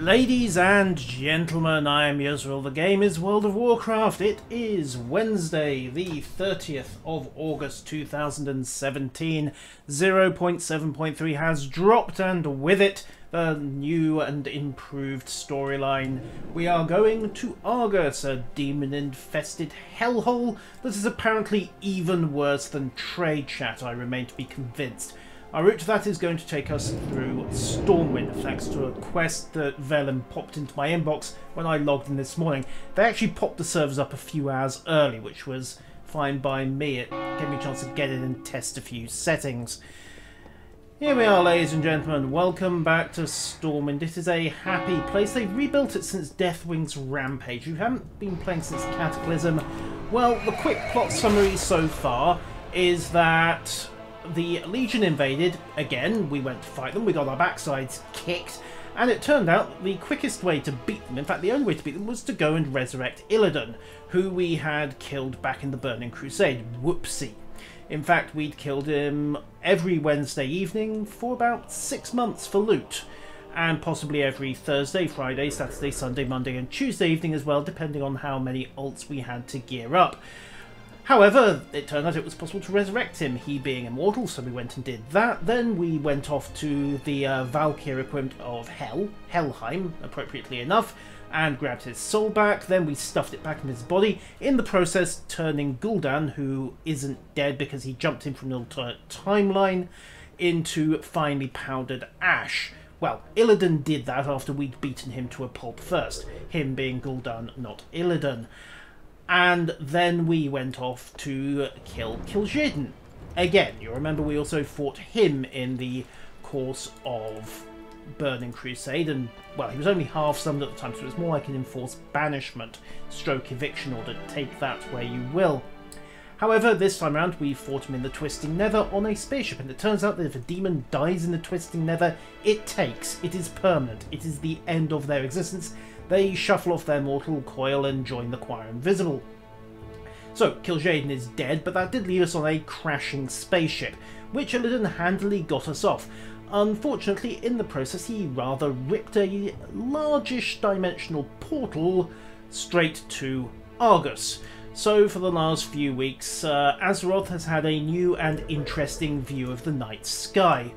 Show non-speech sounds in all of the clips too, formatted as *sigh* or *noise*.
Ladies and gentlemen, I am Yuzral. The game is World of Warcraft. It is Wednesday, the 30th of August 2017. 0.7.3 has dropped, and with it, the new and improved storyline. We are going to Argus, a demon-infested hellhole that is apparently even worse than Trade Chat, I remain to be convinced. Our route to that is going to take us through Stormwind, thanks to a quest that Velen popped into my inbox when I logged in this morning. They actually popped the servers up a few hours early, which was fine by me. It gave me a chance to get in and test a few settings. Here we are, ladies and gentlemen. Welcome back to Stormwind. It is a happy place. They've rebuilt it since Deathwing's Rampage. You haven't been playing since Cataclysm. Well, the quick plot summary so far is that the Legion invaded. Again, we went to fight them. We got our backsides kicked. And it turned out the quickest way to beat them, in fact the only way to beat them, was to go and resurrect Illidan, who we had killed back in the Burning Crusade. Whoopsie. In fact, we'd killed him every Wednesday evening for about six months for loot. And possibly every Thursday, Friday, Saturday, Sunday, Monday and Tuesday evening as well, depending on how many alts we had to gear up. However, it turned out it was possible to resurrect him, he being immortal, so we went and did that. Then we went off to the uh, Valkyr equivalent of Hell, Helheim, appropriately enough, and grabbed his soul back. Then we stuffed it back in his body, in the process turning Gul'dan, who isn't dead because he jumped in from an alternate timeline, into finely powdered ash. Well, Illidan did that after we'd beaten him to a pulp first, him being Gul'dan, not Illidan. And then we went off to kill Kil'jaeden. Again, you remember we also fought him in the course of Burning Crusade, and, well, he was only half summoned at the time, so it was more like an enforced banishment, stroke eviction order, take that where you will. However, this time around we fought him in the Twisting Nether on a spaceship, and it turns out that if a demon dies in the Twisting Nether, it takes, it is permanent, it is the end of their existence, they shuffle off their mortal coil and join the Choir Invisible. So, Kil'jaeden is dead, but that did leave us on a crashing spaceship, which Illidan handily got us off. Unfortunately, in the process, he rather ripped a largish dimensional portal straight to Argus. So, for the last few weeks, uh, Azeroth has had a new and interesting view of the night sky.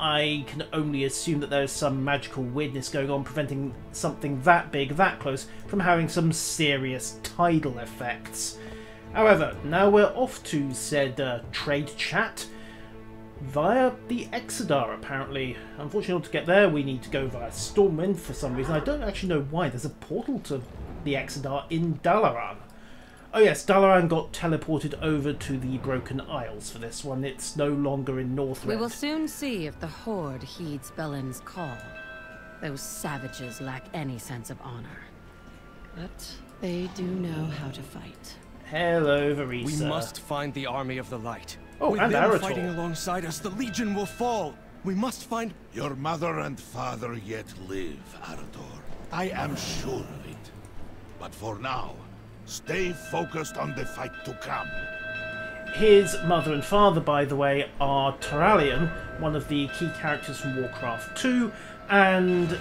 I can only assume that there is some magical weirdness going on preventing something that big, that close, from having some serious tidal effects. However, now we're off to said uh, trade chat via the Exodar, apparently. Unfortunately, to get there, we need to go via Stormwind for some reason. I don't actually know why. There's a portal to the Exodar in Dalaran. Oh yes, Dalaran got teleported over to the Broken Isles for this one. It's no longer in Northrend. We will soon see if the Horde heeds Velen's call. Those savages lack any sense of honor. But they do know how to fight. Hello, Vereesa. We must find the Army of the Light. Oh, With and them Arator. fighting alongside us, the Legion will fall. We must find... Your mother and father yet live, Arator. I am sure of it. But for now, stay focused on the fight to come. His mother and father, by the way, are Turalyon, one of the key characters from Warcraft 2, and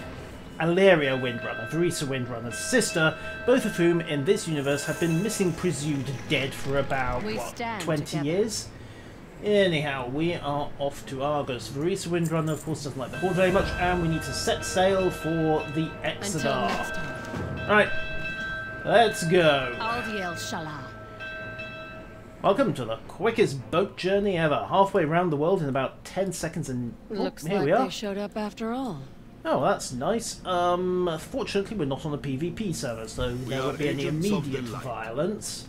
Alleria Windrunner, Vereesa Windrunner's sister, both of whom in this universe have been missing, presumed dead for about, We what, 20 together. years? Anyhow, we are off to Argus. Vereesa Windrunner, of course, doesn't like the Horde very much, and we need to set sail for the Exodar. time. Right, let's go. Welcome to the quickest boat journey ever. Halfway around the world in about 10 seconds and... oh, Looks here like we are. they showed up after all. Oh, that's nice. Um, fortunately, we're not on a PvP server, so there won't be any agents of the immediate violence.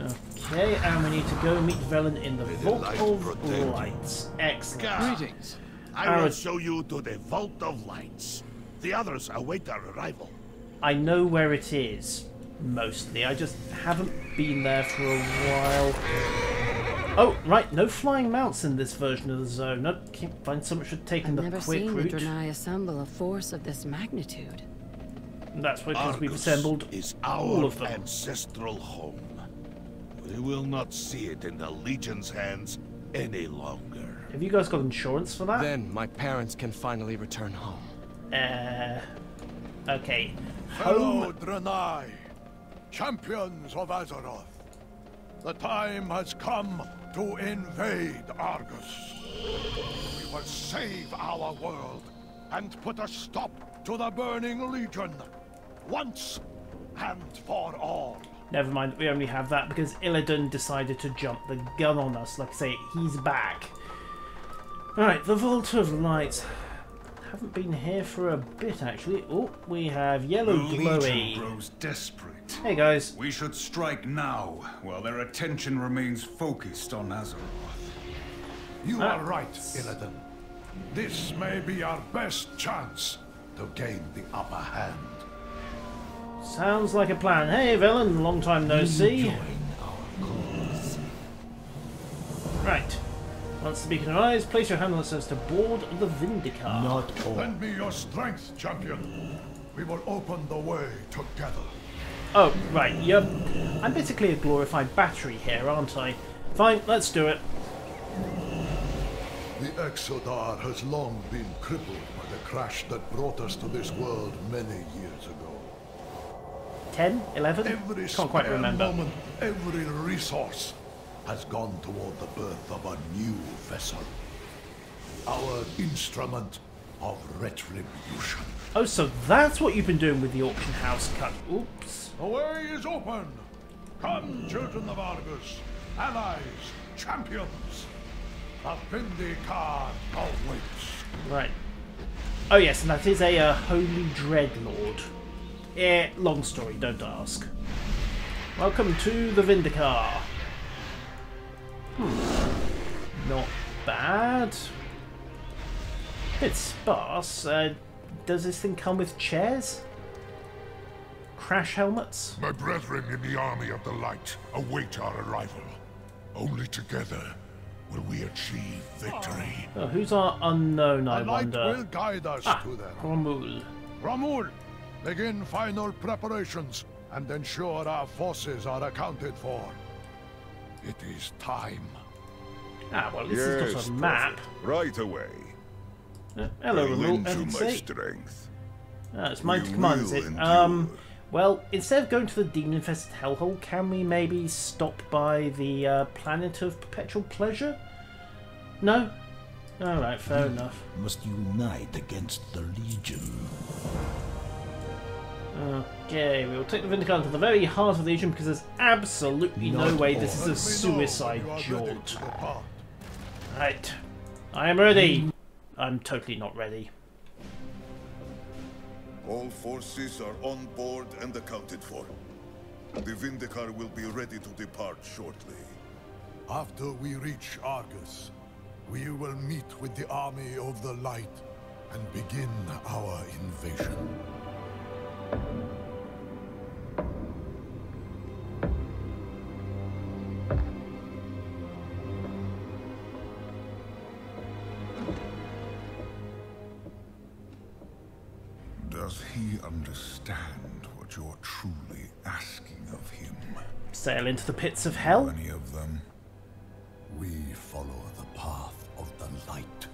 Okay, and we need to go meet Velen in the May the Vault light of. Lights. Excellent. Greetings. I will show you to the Vault of Lights. The others await our arrival. I know where it is, mostly. I just haven't been there for a while. Oh, right, no flying mounts in this version of the zone. I can't find so much for taking I've the never quick seen the route. Draenei assemble a force of this magnitude. That's because we've assembled is all our of them. ancestral home. We will not see it in the Legion's hands any longer. Have you guys got insurance for that? Then my parents can finally return home. Uh, Okay. Hello, Home. Draenei, champions of Azeroth. The time has come to invade Argus. We will save our world and put a stop to the Burning Legion. Once and for all. Never mind, we only have that because Illidan decided to jump the gun on us. Like I say, he's back. Alright, the Vault of Light. Haven't been here for a bit actually. Oh, we have Yellow The Glowy. grows desperate. Hey guys. We should strike now, while their attention remains focused on Azeroth. You Ah. are right, Illidan. This may be our best chance to gain the upper hand. Sounds like a plan. Hey villain, long time no see. Right. Once the beacon arrives, place your hand on it says to board the Vindicar. Not all. Lend me your strength, champion. We will open the way together. Oh, right, yep. I'm basically a glorified battery here, aren't I? Fine, let's do it. The Exodar has long been crippled by the crash that brought us to this world many years ago. 10? 11? Every Can't quite spare remember. moment, every resource has gone toward the birth of a new vessel. Our instrument of retribution. Oh, so that's what you've been doing with the auction house cut. Oops. The way is open. Come, children of Argus, allies, champions. The Vindicar awaits. Right. Oh yes, and that is a uh, Holy Dreadlord. Eh, long story, don't ask. Welcome to the Vindicar. Hmm. Not bad. Bit sparse. Uh, does this thing come with chairs? Crash helmets? My brethren in the army of the light await our arrival. Only together will we achieve victory. Oh, who's our unknown, I The light will guide us Ah, to them. Romuul. Romuul, begin final preparations and ensure our forces are accounted for. It is time. Ah, well, this has got a map. Right away. Uh, hello, Bring Romuul. into you my strength. Ah, it's mine to command, is will it? Um, well, instead of going to the demon-infested hellhole, can we maybe stop by the uh, planet of perpetual pleasure? No? Alright, fair enough. Must unite against the Legion. Okay, we will take the Vindicar to the very heart of the Legion because there's absolutely no way this is a Let me know suicide when you are ready jaunt. Right. I am ready. I'm totally not ready. All forces are on board and accounted for. The Vindicar will be ready to depart shortly. After we reach Argus, we will meet with the army of the light and begin our invasion. Does he understand what you're truly asking of him? Sail into the pits of hell? Any of them? We follow the path of the light.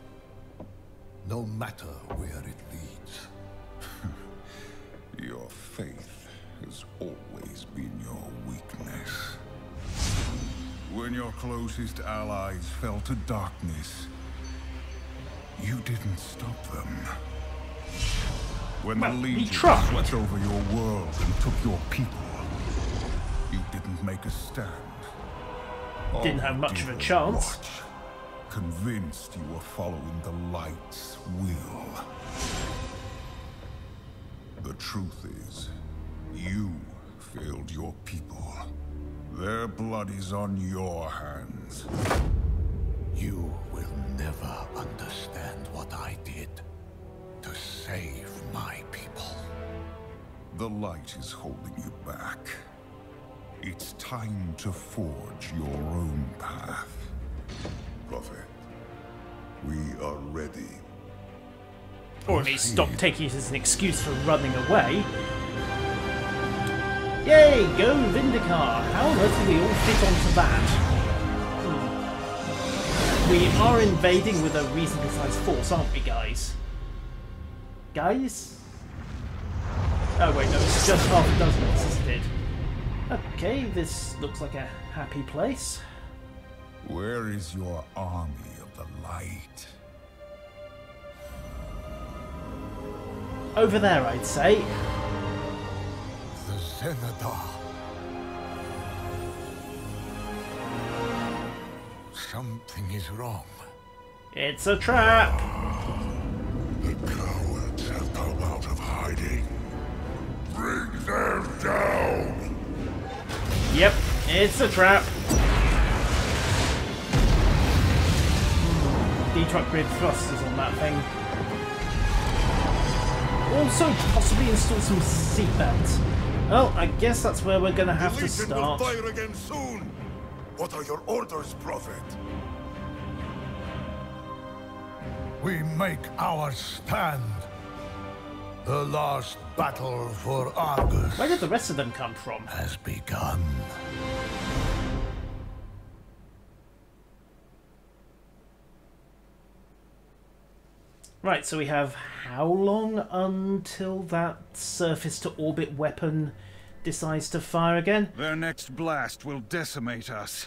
No matter where it When your closest allies fell to darkness, you didn't stop them. When Well, the he Legion swept over your world and took your people, you didn't make a stand. Didn't have much did of a chance. watch, convinced you were following the light's will. The truth is, you failed your people. Their blood is on your hands. You will never understand what I did to save my people. The light is holding you back. It's time to forge your own path. Prophet, we are ready. Or at least stop taking it as an excuse for running away. Yay, go Vindicar! How on earth do we all fit onto that? Hmm. We are invading with a reasonably sized force, aren't we, guys? Guys? Oh wait, no, it's just half a dozen assisted. Okay, this looks like a happy place. Where is your army of the light? Over there, I'd say. The Something is wrong. It's a trap! The cowards have come out of hiding. Bring them down! Yep, it's a trap. Detroit grid thrusters on that thing. Also, possibly install some seatbelts. Well, I guess that's where we're gonna have the to Legion will start. fire again soon. What are your orders, Prophet? We make our stand. The last battle for Argus Where did the rest of them come from? has begun. Right, so we have how long until that surface to orbit weapon decides to fire again? Their next blast will decimate us.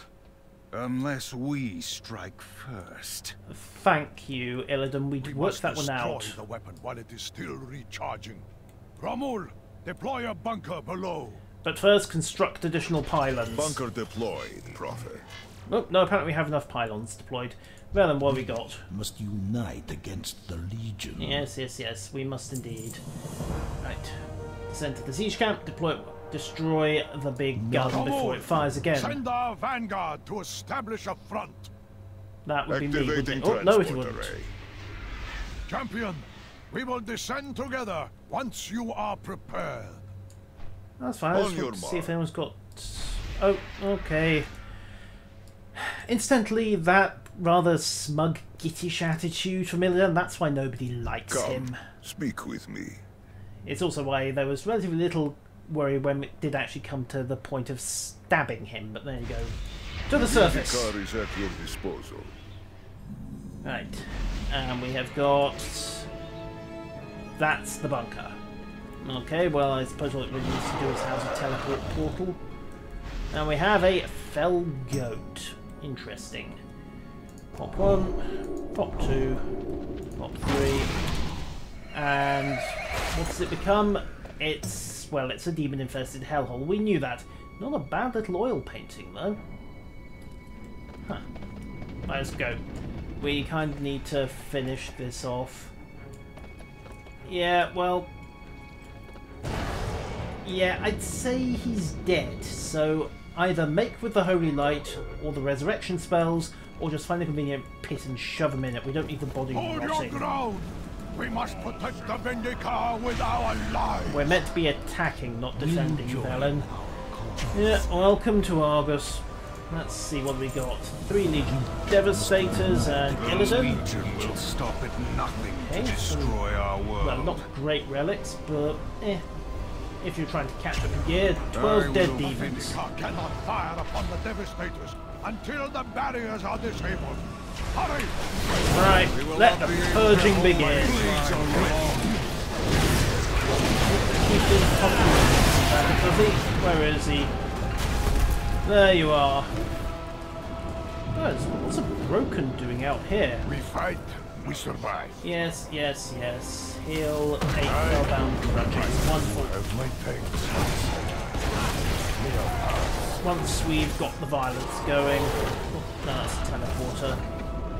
Unless we strike first. Thank you, Illidan. We'd We worked must that one destroy out. the weapon while it is still recharging. Romuul, deploy a bunker below. But first, construct additional pylons. Bunker deployed, Prophet. Oh, no, apparently we have enough pylons deployed. Well, then, what have we got? Must unite against the Legion. Yes, yes, yes, we must indeed. Right. Descend to the siege camp, deploy, destroy the big gun before it fires again. Send our vanguard to establish a front. That would be me, wouldn't it? Oh, no, it transport wouldn't. array. Champion, we will descend together once you are prepared. That's fine. I On just want to see if anyone's got. Oh, okay. Incidentally, that rather smug, gittish attitude from Illidan, that's why nobody likes Come, him. speak with me. It's also why there was relatively little worry when it did actually come to the point of stabbing him, but there you go. To the surface! The car is at your disposal. Right. And we have got. That's the bunker. Okay, well, I suppose what we need to do is house a teleport portal. And we have a fell goat. Interesting. Pop one, pop two, pop three. And what does it become? It's, well, it's a demon infested hellhole. We knew that. Not a bad little oil painting, though. Huh. Let's go. We kind of need to finish this off. Yeah, well... Yeah, I'd say he's dead, so either make with the Holy Light or the Resurrection spells, or just find a convenient pit and shove him in it. We don't need the body Hold your ground. We must protect the Vindicar with our lives. We're meant to be attacking, not defending, join Velen. Yeah, welcome to Argus. Let's see what we got. Three Legion Devastators and Those Illidan. Legion will stop at nothing Okay, to so- destroy our world. Well, not great relics, but eh. If you're trying to catch up in gear, I 12 dead will demons. Cannot fire upon the Devastators until the barriers are disabled. Hurry! Right, let the purging begin. Keep this popular. Fuzzy. Where is he? There you are. Oh, what's a broken doing out here? We fight, we survive. Yes, yes, yes. Heal 8 spellbound grudges. Wonderful. As my tanks. Once we've got the violence going. Oh, no, that's a teleporter.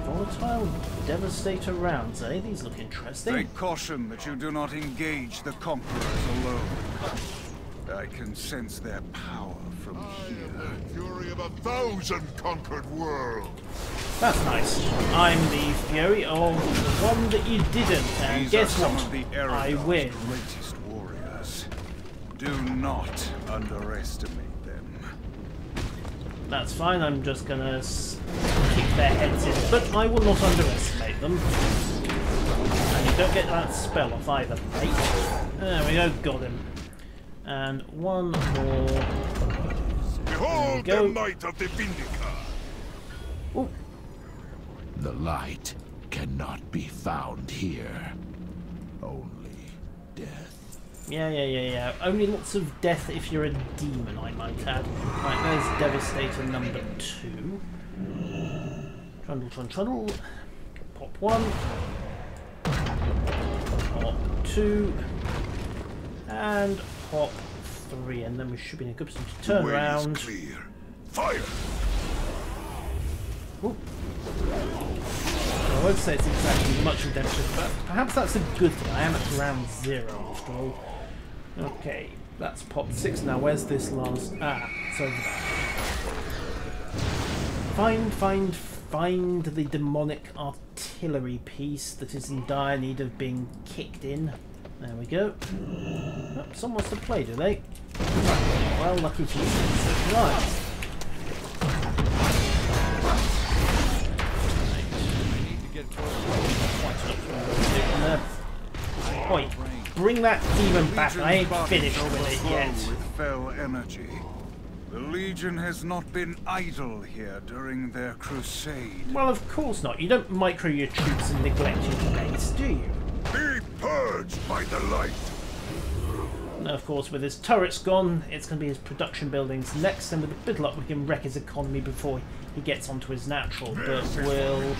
Volatile Devastator rounds, eh? These look interesting. Take caution that you do not engage the conquerors alone. I can sense their power from here. the Fury of a thousand conquered worlds. That's nice. I'm the fury of the one that you didn't, and These guess are some what? of the I win. greatest warriors. Do not underestimate them. That's fine, I'm just gonna s- kick their heads in, but I will not underestimate them. And you don't get that spell off either, mate. There we go, got him. And one more. Behold go. the might of the Vindicar. Ooh, The light cannot be found here. Only death. Yeah, yeah, yeah, yeah. Only lots of death if you're a demon, I might add. Right, there's Devastator number two. Trundle, trundle, trundle. Pop one. Pop two. And pop three. And then we should be in a good position to turn way around. clear. Fire! Ooh. I won't say it's exactly much redemption, but perhaps that's a good thing. I am at round zero after all. Okay, that's popped six now. Where's this last? Ah, it's over there. Find, find, find the demonic artillery piece that is in dire need of being kicked in. There we go. Oh, someone wants to play, do they? Well, lucky for you. Right. Oi, bring that demon back. I ain't finished with it yet. With fell energy. The Legion has not been idle here during their crusade. Well, of course not. You don't micro your troops and neglect your base, do you? Be purged by the light! Now, of course, with his turrets gone, it's going to be his production buildings next, and with a bit of luck, we can wreck his economy before he gets onto his natural. But we'll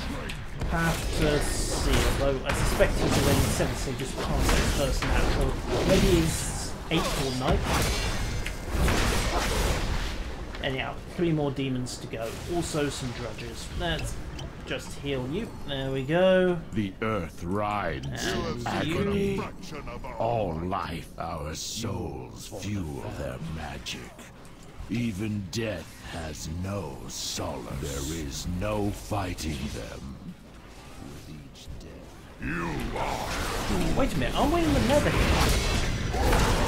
have to see. Although I suspect he's already seven stages past his first natural. Maybe he's eighth or ninth. Anyhow, three more demons to go. Also some drudges. Let's just heal you. There we go. The earth rides And agony. you. Fraction of our All life, our souls fuel their magic. Even death has no solace. There is no fighting them. Wait a minute, aren't we in the nether here?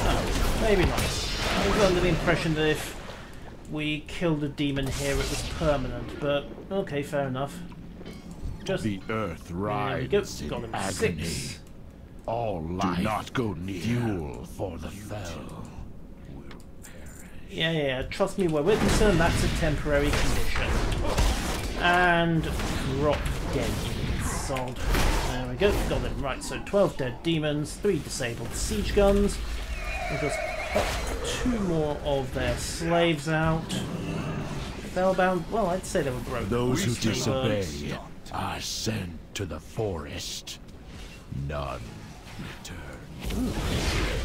No, maybe not. I was under the impression that if we killed a demon here it was permanent, but okay, fair enough. Just the earth there we rides go. Got in him agony. six. All life, not go near. Fuel for the fell. Yeah, yeah, trust me, where we're concerned, that's a temporary condition. And drop dead sod. We go, got them. Right, so 12 dead demons, 3 disabled siege guns. We'll just pop two more of their slaves out. Spellbound, well, I'd say they were broken. Those who disobey are sent to the forest. None return.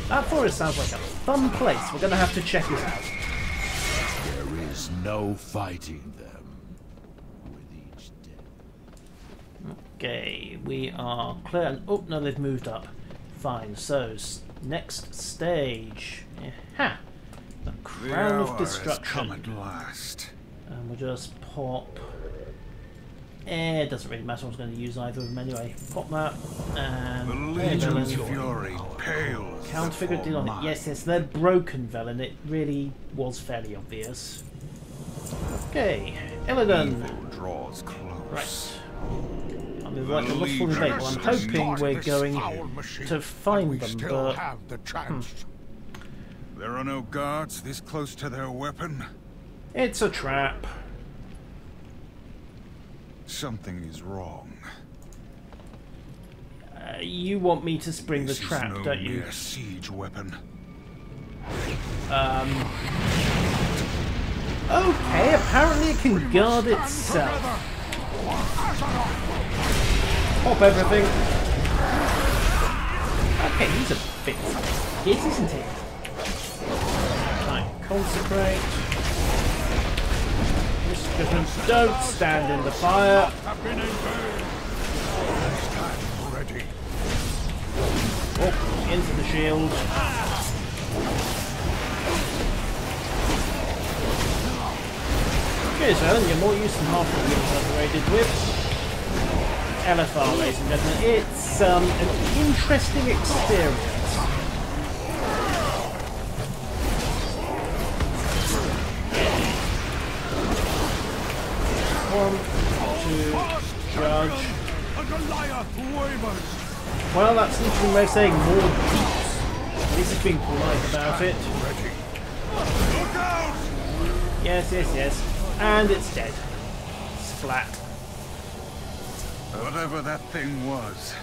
That forest sounds like a fun place. We're going to have to check it out. There is no fighting them. With each death. Okay, we are clear. And, oh, no, they've moved up. Fine, so next stage. Ha! The The Crown hour of has come Destruction. at last. And we'll just pop. Eh, it doesn't really matter. I was going to use either of them anyway. Pop that. The And. Hey, Legion's fury pales. Count figure did on it. Yes, yes, they're broken, Velen. It really was fairly obvious. Okay, Illidan. Evil draws close. Right. I mean, like a The lustful Legion invade. Well, I'm hoping we're going to find them, but have the chance. There are no guards this close to their weapon. it's a trap. Something is wrong. Uh, you want me to spring the This is trap, no don't you? siege weapon. Um. Okay, apparently it can guard itself. Pop everything. Okay, he's a bit hit, isn't he? Right, consecrate. Judgment, don't stand in the fire. Have been invaded. Stand ready. Oh, into the shield. Cheers, Alan. You're more used than half of the units I've raided with. LFR, ladies and gentlemen. It's um, an interesting experience. One, two, judge. Well, that's an interesting way of saying more deeps. At least it's being polite about it. Yes, yes, yes. And it's dead. Splat. Whatever that thing was,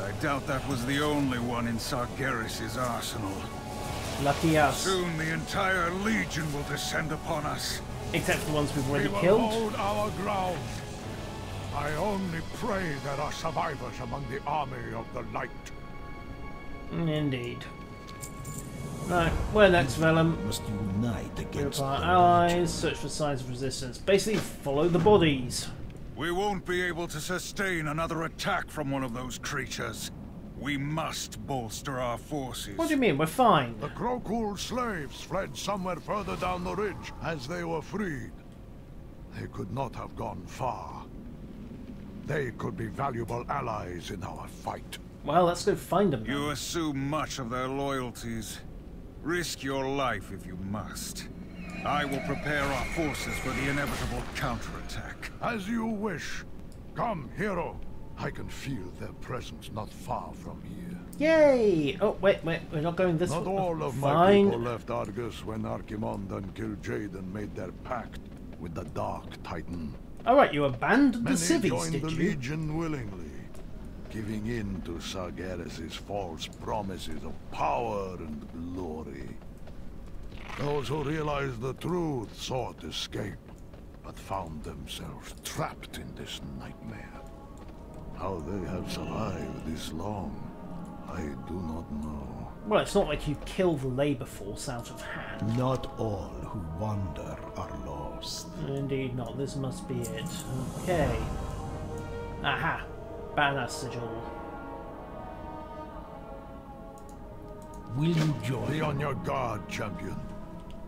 I doubt that was the only one in Sargeras' arsenal. Lucky us. Soon the entire Legion will descend upon us. Except for the ones we've We already will killed. hold our ground. I only pray there are survivors among the army of the light. Indeed. Right, where next, Velen? Must unite Group against our allies, search for signs of resistance. Basically, follow the bodies. We won't be able to sustain another attack from one of those creatures. We must bolster our forces. What do you mean? We're fine. The Krokul slaves fled somewhere further down the ridge as they were freed. They could not have gone far. They could be valuable allies in our fight. Well, let's go find them. You assume much of their loyalties. Risk your life if you must. I will prepare our forces for the inevitable counterattack. As you wish. Come, hero. I can feel their presence not far from here. Yay! Oh, wait, wait, we're not going this way. Not way. all of my people left Argus when Archimonde and Kil'jaeden made their pact with the Dark Titan. Alright, you abandoned Many the civies, joined did the you? Legion willingly, giving in to Sargeras' false promises of power and glory. Those who realized the truth sought escape, but found themselves trapped in this nightmare. How they have survived this long, I do not know. Well, it's not like you kill the labour force out of hand. Not all who wander are lost. Indeed not. This must be it. Okay. Aha. Banner sigil. Will you join? Be on your guard, champion.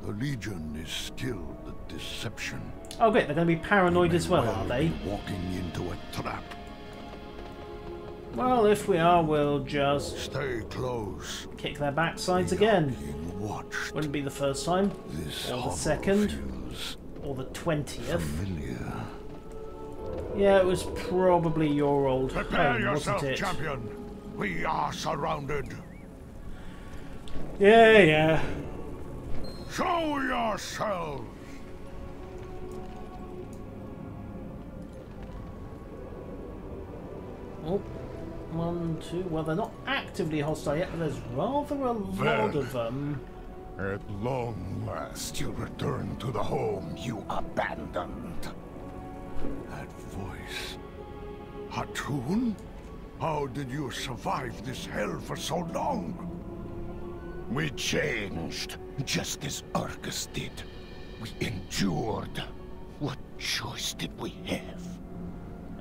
The Legion is skilled at deception. Oh, great. They're going to be paranoid as well, are they? Walking into a trap. Well, if we are, we'll just Stay close. kick their backsides again. Wouldn't be the first time, This or the second. or the 20th. familiar. Yeah, it was probably your old Prepare home, yourself, wasn't it? champion. We are surrounded. Yeah, yeah. Show yourselves. Oh, one, two. Well, they're not actively hostile yet, but there's rather a lot of them. At long last, you return to the home you abandoned. That voice. Hatuun? How did you survive this hell for so long? We changed, just as Argus did. We endured. What choice did we have?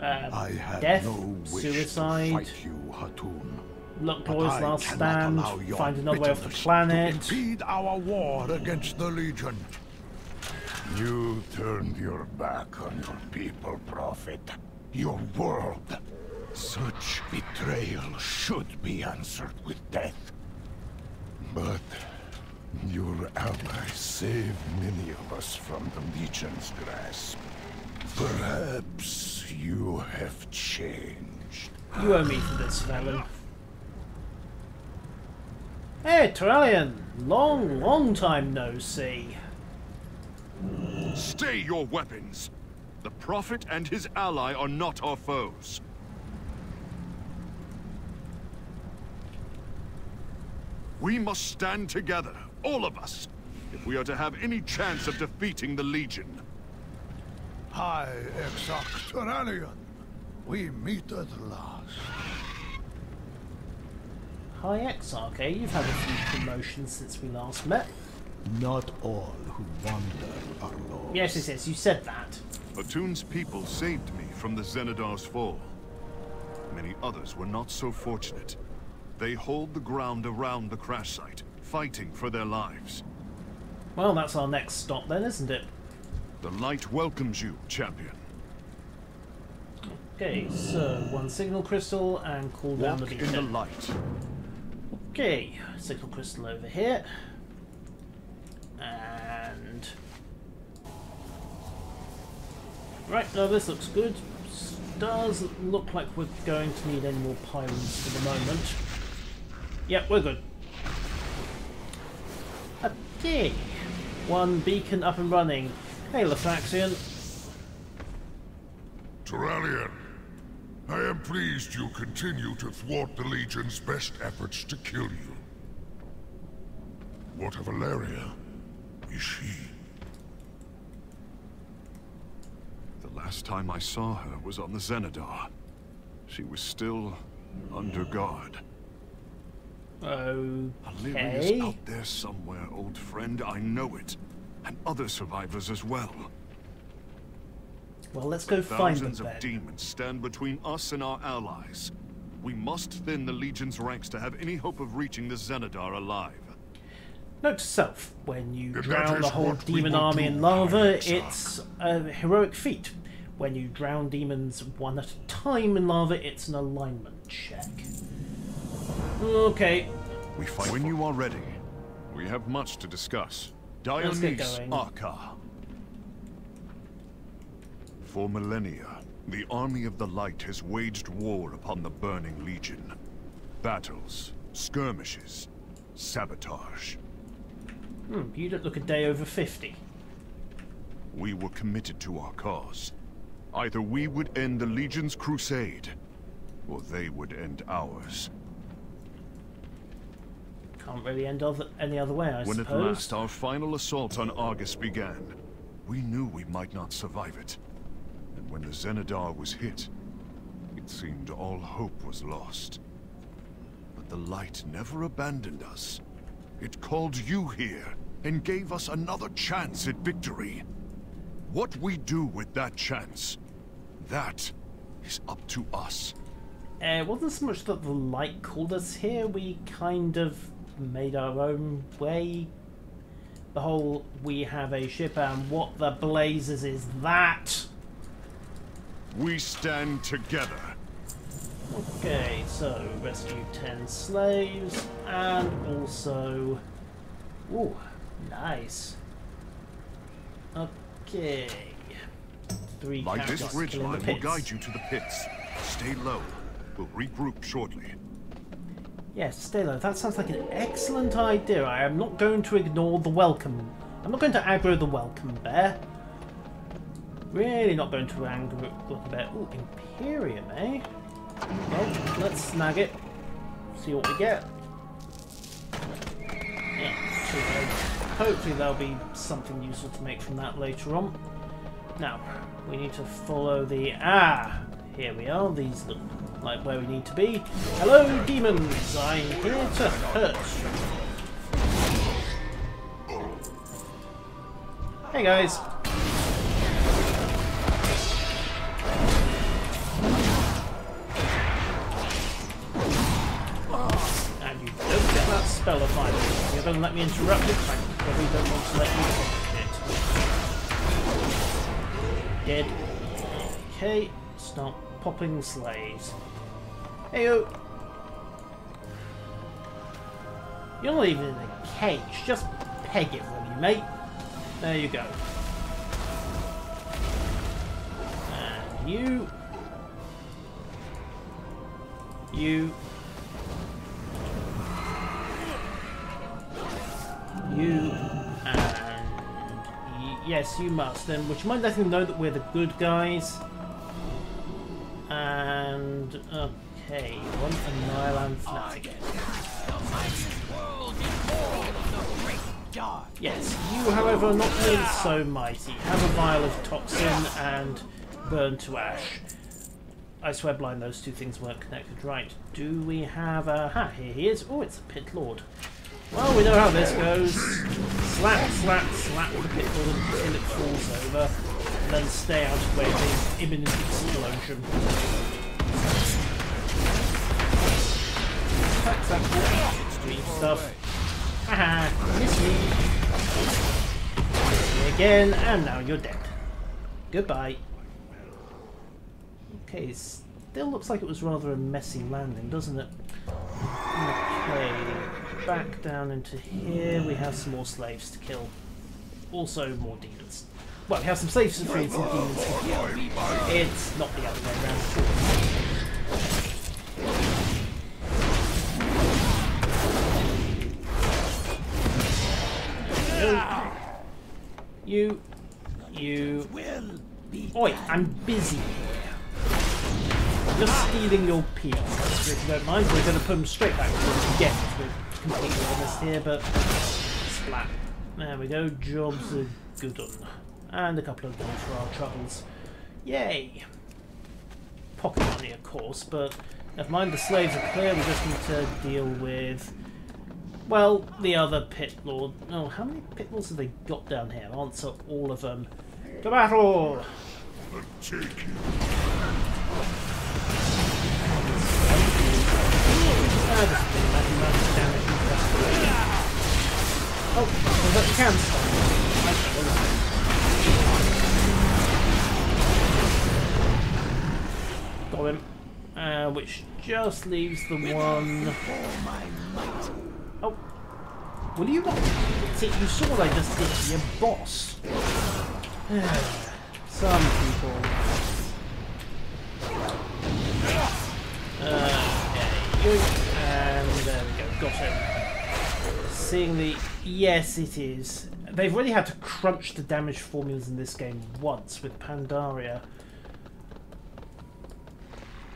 Uh, I had death, no wish suicide, to fight you, Hatuun. Look, boys, last stand. Find another way off the planet. Impede our war against the Legion. You turned your back on your people, Prophet. Your world. Such betrayal should be answered with death. But your allies saved many of us from the Legion's grasp. Perhaps you have changed. You owe me for this, Velen. Hey, Turalyon! Long, long time no see. Stay your weapons! The Prophet and his ally are not our foes. We must stand together, all of us, if we are to have any chance of defeating the Legion. High Exarch Turalyon, we meet at last. Hi, Exarch, eh? You've had a few promotions since we last met. Not all who wander are lost. Yes, yes, yes, you said that. Atun's people saved me from the Xenedar's fall. Many others were not so fortunate. They hold the ground around the crash site, fighting for their lives. Well, that's our next stop then, isn't it? The light welcomes you, champion. Okay, so one signal crystal and cool down the Walk in the light. Okay, signal crystal over here. And... Right, no, this looks good. Does look like we're going to need any more pylons for the moment. Yep, we're good. Okay. One beacon up and running. Hey, Lothraxion. Turalyon, I am pleased you continue to thwart the Legion's best efforts to kill you. What of Valeria? Is she? The last time I saw her was on the Xenedar. She was still under guard. Uh, Alleria's Okay. out there somewhere, old friend. I know it. And other survivors as well. Well, let's go find them Thousands of demons stand between us and our allies. We must thin the Legion's ranks to have any hope of reaching the Xenedar alive. Note to self, when you If drown the whole demon army in lava, it's a heroic feat. When you drown demons one at a time in lava, it's an alignment check. Okay, We fight when you are ready. We have much to discuss. Let's Dionysus. Arca. For millennia, the army of the light has waged war upon the Burning Legion. Battles, skirmishes, sabotage. hmm, you don't look a day over 50. We were committed to our cause. Either we would end the Legion's crusade, or they would end ours. Can't really end other, any other way, I When at last our final assault on Argus began, we knew we might not survive it. And when the Xenedar was hit, it seemed all hope was lost. But the light never abandoned us. It called you here and gave us another chance at victory. What we do with that chance, that is up to us. Uh, it wasn't so much that the light called us here, we kind of made our own way. The whole we have a ship and what the blazes is that? We stand together. Okay, so rescue 10 slaves and also. Ooh, nice. Okay. Three By this ridge line will guide you to the pits. Stay low. We'll regroup shortly. Yes, stay low. That sounds like an excellent idea. I am not going to ignore the welcome. I'm not going to aggro the welcome bear. Really not going to aggro welcome bear. Ooh, Empyrium, eh? Well, let's snag it. See what we get. Yeah. Hopefully there'll be something useful to make from that later on. Now, we need to follow the... Ah! Here we are. These look like where we need to be. Hello, demons! I'm here to hurt you. Hey, guys. And you don't get that spell of mine. You're going to let me interrupt it? I probably don't want to let you interrupt it. Dead. Okay, start popping slaves. Heyo! Oh. You're not even in a cage, just peg it, will you, mate? There you go. And you. You. You. And. yes, you must. Then, you mind letting them know that we're the good guys? One for Fnatic. Yes, you, however, are not nearly so mighty. Have a vial of toxin and burn to ash. I swear blind those two things weren't connected. Right, do we have a... Ha, here he is. Oh, it's a pit lord. Well, we know how this goes. Slap, slap, slap the pit lord until it falls over. And then stay out of the way of the imminent explosion. That extreme stuff. Haha, miss me. Miss me again, and now you're dead. Goodbye. Okay, still looks like it was rather a messy landing, doesn't it? Okay, back down into here. We have some more slaves to kill. Also, more demons. Well, we have some slaves to free and some demons to kill. It's not the other way around You. You. Will. Oi, I'm busy. just stealing your peons, if you don't mind. We're going to put them straight back to them again, if we're completely honest here, but splat. There we go, jobs are good on. And a couple of those for our troubles. Yay! Pocket money, of course, but never mind, the slaves are clear, we just need to deal with well, the other pit lord. Oh, how many pit lords have they got down here? Answer all of them. To battle! Take Oh, well, that can. Got him. Uh, which just leaves the one. Oh, will you not? You saw what I just did to your boss. *sighs* Some people. Okay, and there we go, got him. Seeing the yes, it is. They've already had to crunch the damage formulas in this game once with Pandaria.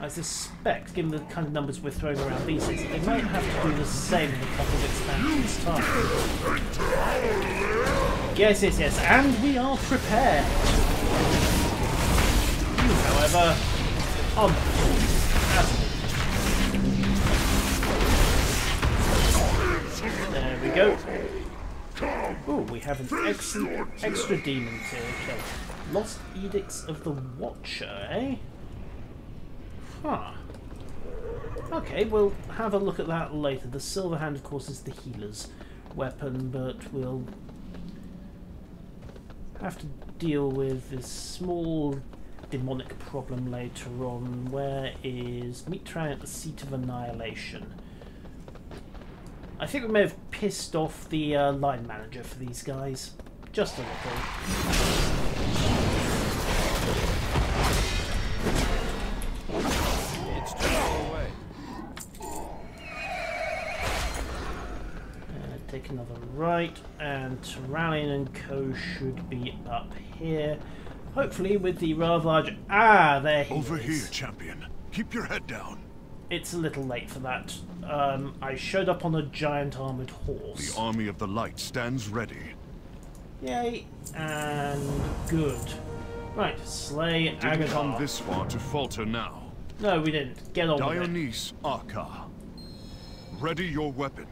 I suspect, given the kind of numbers we're throwing around these days, they might have to do the same in a couple of expansions time. Yes, yes, yes, and we are prepared. However, are There we go. Oh, we have an excellent extra demon to kill. Lost Edicts of the Watcher, eh? Huh. Okay, we'll have a look at that later. The Silver Hand, of course, is the healer's weapon, but we'll have to deal with this small demonic problem later on. Where is Mitran at the Seat of Annihilation? I think we may have pissed off the uh, line manager for these guys. Just a little. Another right, and Turalyon and Co should be up here. Hopefully with the rather large... Ah, there he Over is. here, champion. Keep your head down. It's a little late for that. Um, I showed up on a giant armoured horse. The army of the light stands ready. Yay, and good. Right, slay Didn't Agadar. come this far to falter now. No, we didn't. Get on with it. Dionys Arca. Ready your weapon.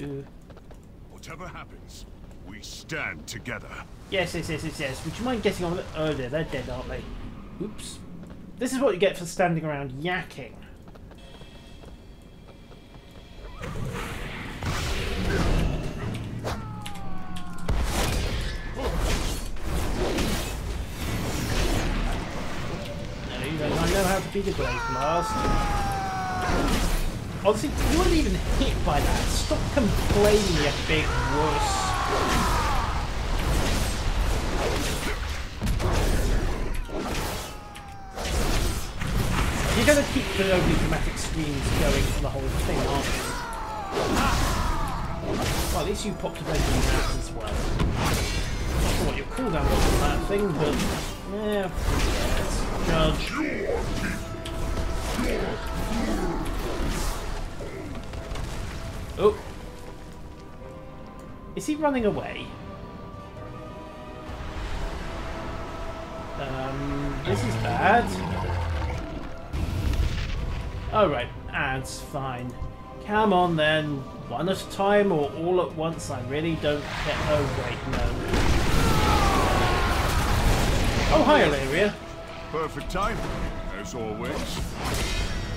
Do- Whatever happens, we stand together. Yes, yes, yes, yes, yes. Would you mind getting on with it? Oh, they're dead, aren't they? Oops. This is what you get for standing around yakking. No, you don't. I know how to beat a blade blast. Honestly, you weren't even hit by that. Stop complaining, you big wuss. You're going to keep the overly dramatic screams going for the whole thing, aren't you? Well, at least you popped a in that as well. Not sure what your cooldown was on that thing, but yeah, judge. Oh. Is he running away? Um, this is bad. Alright, that's fine. Come on then. One at a time or all at once? I really don't get... Oh, wait, no. Oh, hi, Alleria. Perfect timing, as always.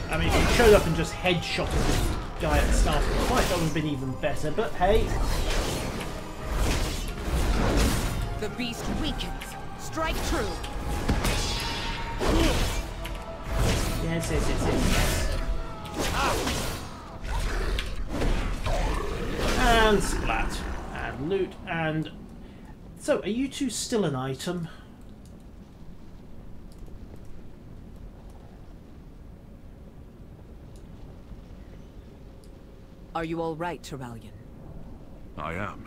I mean, you showed up and just headshotted this guy at the start of the fight, that would have been even better, but hey. The beast weakens. Strike true. Yes, yes, yes, yes, yes. And splat. And loot. And... So, are you two still an item? Are you all right, Turalyon? I am.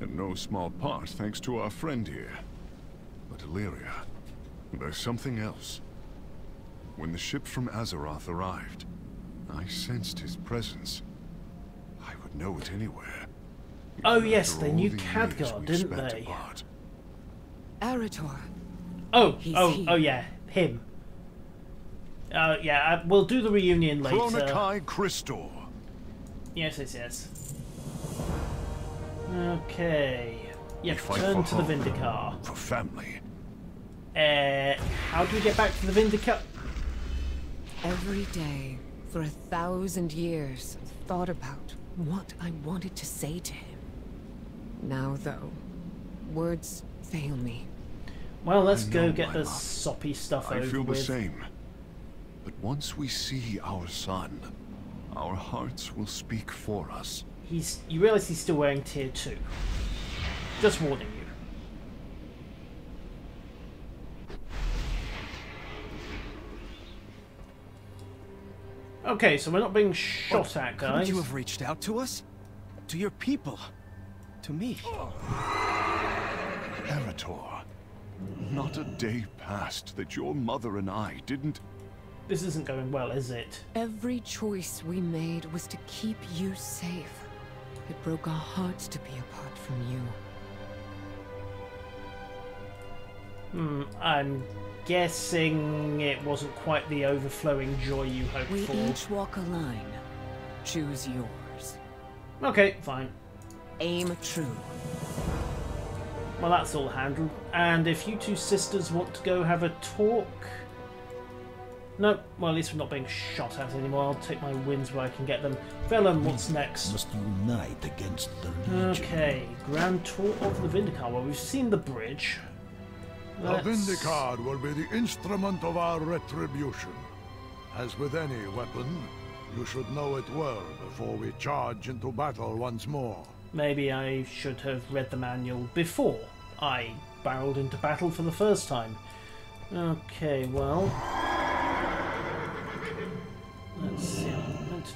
In no small part thanks to our friend here. But Alleria, there's something else. When the ship from Azeroth arrived, I sensed his presence. I would know it anywhere. Oh even yes, they knew the years Khadgar, didn't they? apart. Arator. Oh, He's oh, here. oh yeah, him. Uh, yeah, uh, we'll do the reunion later. Chronokai Crystor. Yes, yes, yes. Okay. You We to fight turn to the home, Vindicaar. For family. Uh, how do we get back to the Vindicaar? Every day, for a thousand years, I've thought about what I wanted to say to him. Now, though, words fail me. Well, let's go get my the soppy stuff I over feel the with. same. But once we see our son, our hearts will speak for us. He's. You realise he's still wearing tier two. Just warning you. Okay, so we're not being shot at, Couldn't guys. you have reached out to us? To your people? To me? Arator, not a day passed that your mother and I didn't. This isn't going well, is it? Every choice we made was to keep you safe. It broke our hearts to be apart from you. Hmm, I'm guessing it wasn't quite the overflowing joy you hoped We for. each walk a line. Choose yours. Okay, fine. Aim true. Well, that's all handled. And if you two sisters want to go have a talk... No, well, at least we're not being shot at anymore. I'll take my wins where I can get them. Velen, what's next? Must unite against the Legion. Okay, Grand Tour of the Vindicaar. Well, we've seen the bridge. The Let's- Vindicaar will be the instrument of our retribution. As with any weapon, you should know it well before we charge into battle once more. Maybe I should have read the manual before I barreled into battle for the first time. Okay, well. Let's see. I'm going to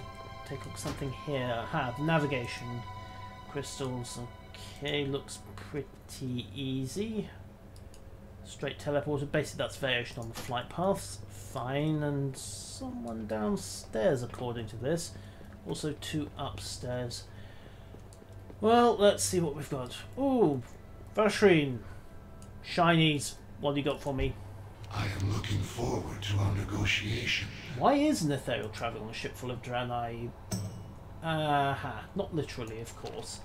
take up something here. I have navigation crystals. Okay, looks pretty easy. Straight teleporter. Basically, that's variation on the flight paths. Fine. And someone downstairs, according to this. Also, two upstairs. Well, let's see what we've got. Ooh, Vashreen. Shinies. What do you got for me? I am looking forward to our negotiation. Why is an ethereal travel on a ship full of Draenei? Aha, not literally, of course.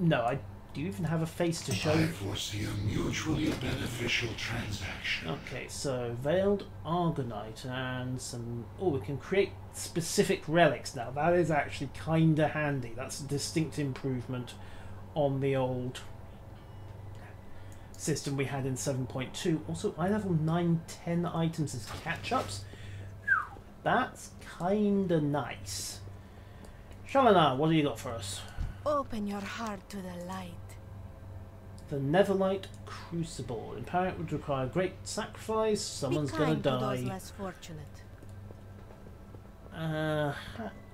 No, I do you even have a face to show? I foresee a mutually beneficial transaction. Okay, so veiled argonite and some. Oh, we can create specific relics now. That is actually kinda handy. That's a distinct improvement on the old system we had in 7.2. Also, eye level 9, 10 items as catch ups. That's kinda nice. Shalana, what do you got for us? Open your heart to the light. The Netherlight Crucible. Empowering it would require great sacrifice. Someone's gonna kind to those die. less fortunate. Uh,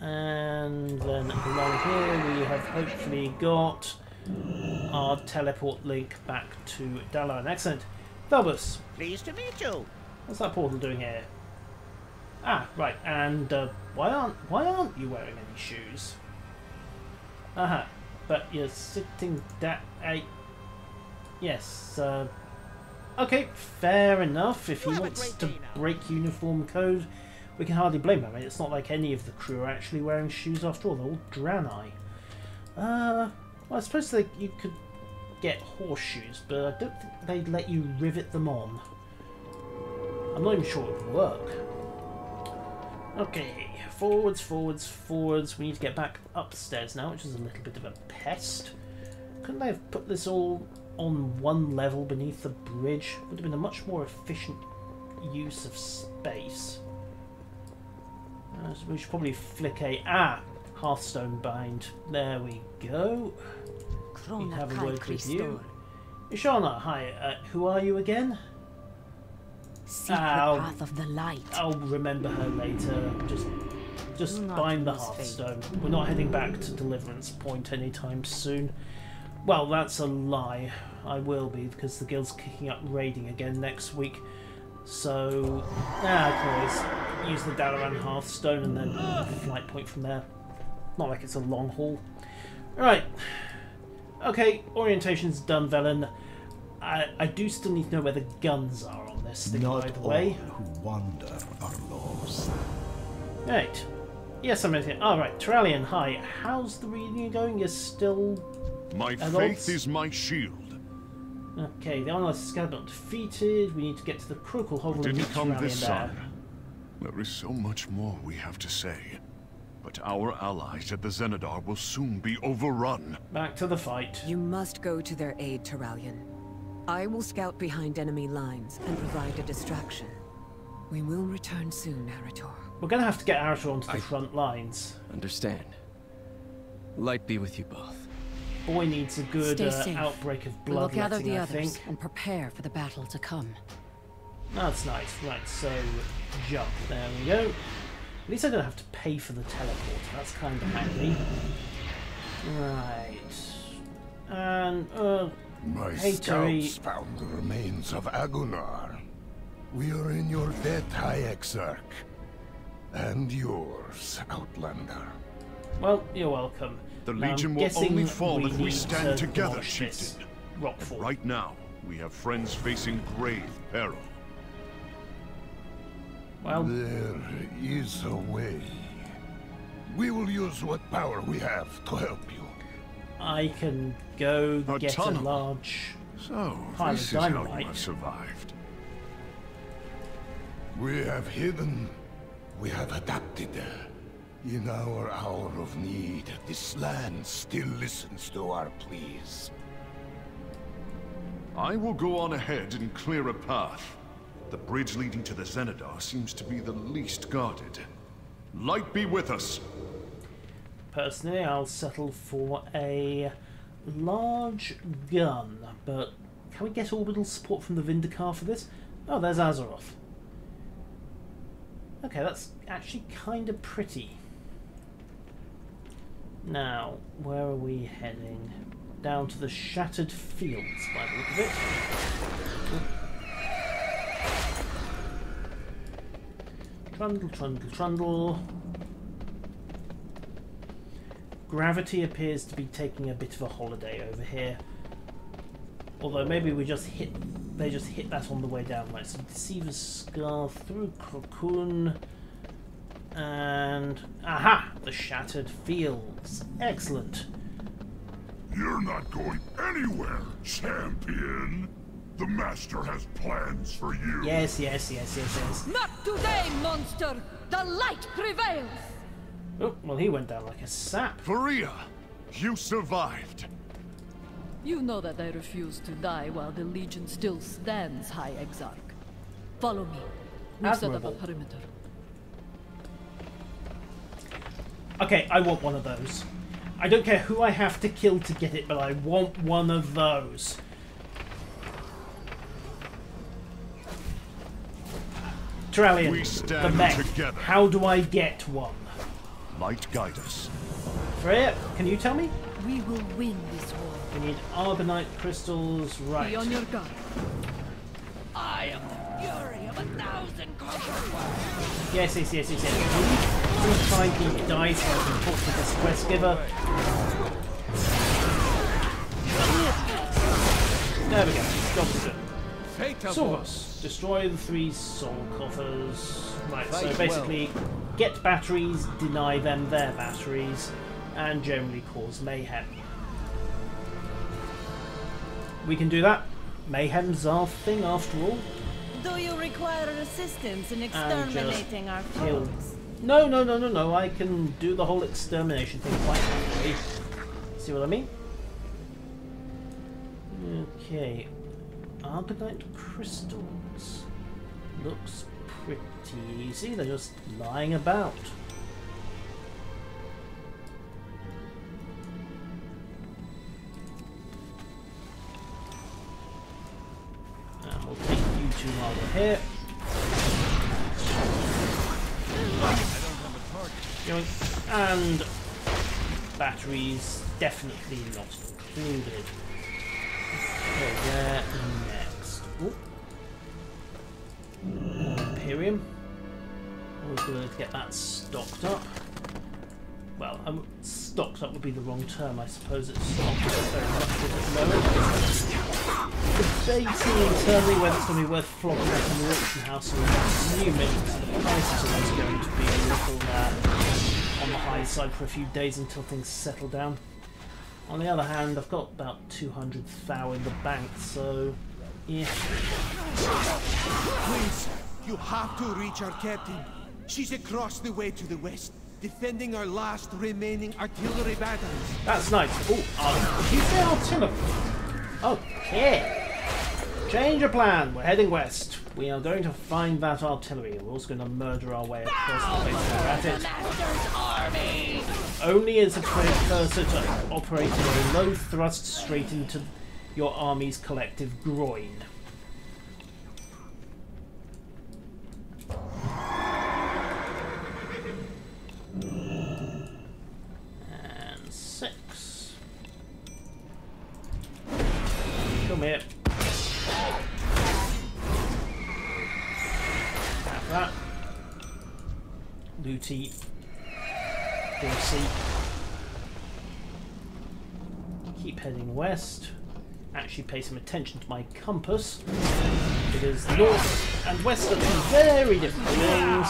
and then along here we have hopefully got our teleport link back to Dalaran. Excellent. Velbus, Pleased to meet you. what's that portal doing here? Ah, right. And uh, why aren't why aren't you wearing any shoes? Uh huh. But you're sitting that. Uh, yes. Uh, okay, fair enough. If he have wants to break uniform code, we can hardly blame him. I mean, it's not like any of the crew are actually wearing shoes after all. They're all Draenei. Uh, well, I suppose you could get horseshoes, but I don't think they'd let you rivet them on. I'm not even sure it would work. Okay, forwards, forwards, forwards. We need to get back upstairs now, which is a little bit of a pest. Couldn't they have put this all on one level beneath the bridge? Would have been a much more efficient use of space. Uh, so we should probably flick a ah Hearthstone bind. There we go. To have a word with you. Ishanah, hi. Uh, who are you again? Ow. the path of the light. I'll remember her later. Just, just not bind the. Hearthstone. We're not heading back to Deliverance Point anytime soon. Well, that's a lie. I will be because the guild's kicking up raiding again next week. So, yeah, I can always use the Dalaran Hearthstone and then flight point from there. Not like it's a long haul. Right. Okay, orientation's done, Velen. I, I do still need to know where the guns are on this thing, Not by the all way. who wander are lost. Right. Yes, I'm here. All right, Turalyon, hi. How's the reading going? You're still... My Adults? faith is my shield. Okay, the Honor Scab not defeated. We need to get to the Critical Hovel and Didn't meet come this there. son. There is so much more we have to say. But our allies at the Xenedar will soon be overrun. Back to the fight. You must go to their aid, Turalyon. I will scout behind enemy lines and provide a distraction. We will return soon, Arator. We're going to have to get Arator onto the front lines. Understand. Light be with you both. Boy needs a good Stay uh, safe. outbreak of We will gather bloodletting, the I others think. and prepare for the battle to come. That's nice. Right, so jump. There we go. At least I don't have to pay for the teleport. That's kind of handy. Right. And, uh, My Hey, Terry. scouts found the remains of Agunar. We are in your debt, High Exarch. And yours, Outlander. well, you're welcome. The Now, Legion will guessing only fall if we stand to together, demolish Chieftain. Right now, we have friends facing grave peril. Well, There is a way. We will use what power we have to help you. I can go A get tunnel. a large So, pile this of is how you have survived. We have hidden. We have adapted. In our hour of need, this land still listens to our pleas. I will go on ahead and clear a path. The bridge leading to the Xenedar seems to be the least guarded. Light be with us. Personally, I'll settle for a large gun, but can we get orbital support from the Vindicaar for this? Oh, there's Azeroth. Okay, that's actually kind of pretty. Now, where are we heading? Down to the Shattered Fields, by the look of it. Trundle, trundle, trundle. Gravity appears to be taking a bit of a holiday over here. Although maybe we just hit they just hit that on the way down. Like some Deceiver's Scar through Cocoon and aha! The Shattered Fields. Excellent. You're not going anywhere, champion! The Master has plans for you! Yes, yes, yes, yes, yes. Not today, monster! The light prevails! Oh, well he went down like a sap. Faria, you survived. You know that I refuse to die while the Legion still stands, High Exarch. Follow me. We've set up a perimeter. Okay, I want one of those. I don't care who I have to kill to get it, but I want one of those. Turalyon, We the mech. together. How do I get one? Light guide us. Freya, can you tell me? We will win this war. We need Argonite crystals, right. Be on your guard. I am the fury of a thousand conquerors. Yes, yes, yes, yes, yes. Please try and keep dice so I can talk to this quest giver. There we go. Job's done. Source. Destroy the three soul coffers. Right, so Fight basically get batteries, deny them their batteries, and generally cause mayhem. We can do that. Mayhem's our thing after all. Do you require assistance in uh, exterminating our foes? No, no, no, no, no. I can do the whole extermination thing quite happily. See what I mean? Okay. Argonite crystals. Looks pretty easy. They're just lying about. And we'll take you two while we're here. And batteries definitely not included. Okay, there. Ooh. Empyrium. Always good to get that stocked up. Well, um, stocked up would be the wrong term, I suppose. It's stocked up very much at the moment. Debating internally whether it's going to be worth flogging up in the auction house or mint, the prices are always going to be a little uh, on the high side for a few days until things settle down. On the other hand, I've got about 200 thou in the bank, so yeah. Please, you have to reach our captain. She's across the way to the west, defending our last remaining artillery batteries. That's nice. Oh, uh, you say artillery? Okay. Change of plan. We're heading west. We are going to find that artillery. We're also going to murder our way across the place we're at it. Only as a precursor to operating a low thrust straight into your army's collective groin. And six. Come here. That. Looty. Dorsey. Keep heading west. Actually pay some attention to my compass. Because north and west are two very different things.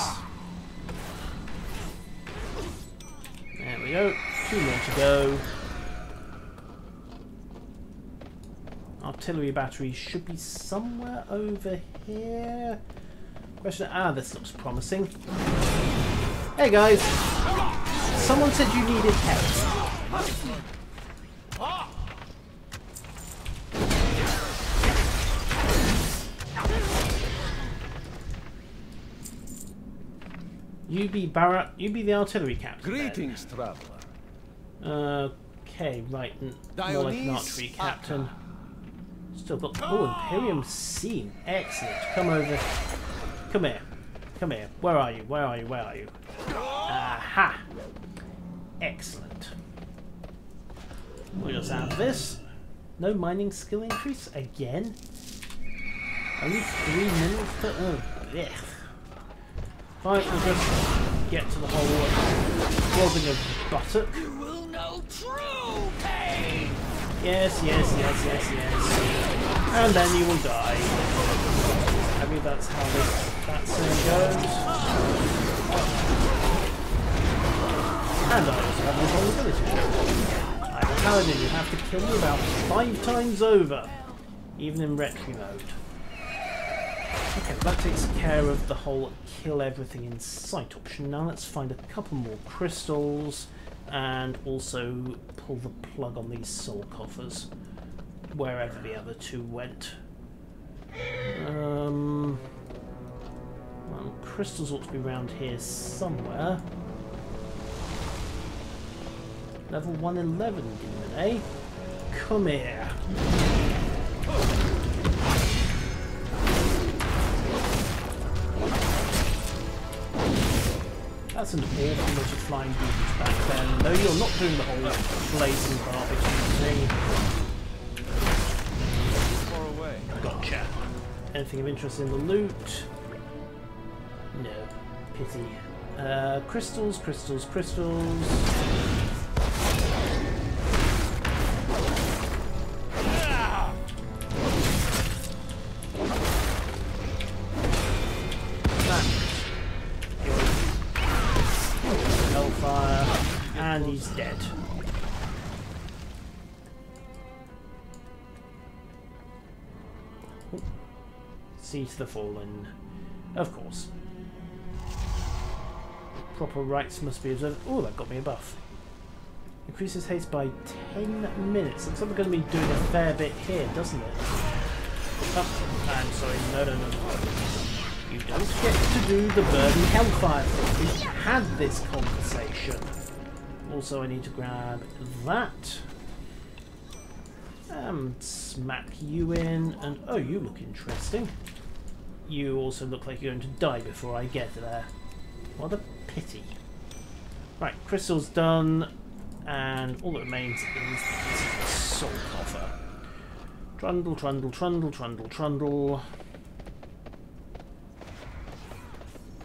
There we go. Two more to go. Artillery batteries should be somewhere over here. Question. Ah, this looks promising. Hey guys, someone said you needed help. You be Barrett. You be the artillery captain. then. Greetings, traveler. Okay, right. More like an archery captain. Still got oh Empyrium scene. Excellent. Come over. Come here. Come here. Where are you? Where are you? Where are you? Aha. Excellent. We'll just have this. No mining skill increase again. Only three minutes to. Oh, blech. Fine, we'll just get to the whole robbing of butter. You will know true pain. Yes, yes, yes, yes, yes. And then you will die. I mean, that's how this that saying goes. And I also have the vulnerability check. I'm a paladin, you have to kill me about five times over, even in retry mode. Okay, that takes care of the whole kill everything in sight option. Now let's find a couple more crystals and also pull the plug on these soul coffers wherever the other two went. Um, well, crystals ought to be around here somewhere. Level 111 demon, eh? Come here. That's an awful lot of flying beetles back then. No, you're not doing the whole blazing barbecue thing. Far away. Gotcha. Anything of interest in the loot? No. Pity. Uh, crystals, crystals, crystals. To the fallen. Of course. Proper rights must be observed. Oh, that got me a buff. Increases haste by 10 minutes. Looks like we're going to be doing a fair bit here, doesn't it? Oh, I'm sorry. No, no, no. You don't get to do the burden hellfire thing. We've had this conversation. Also, I need to grab that. Um, smack you in, and oh, you look interesting. You also look like you're going to die before I get there. What a pity. Right, crystal's done. And all that remains is the soul coffer. Trundle, trundle, trundle, trundle, trundle.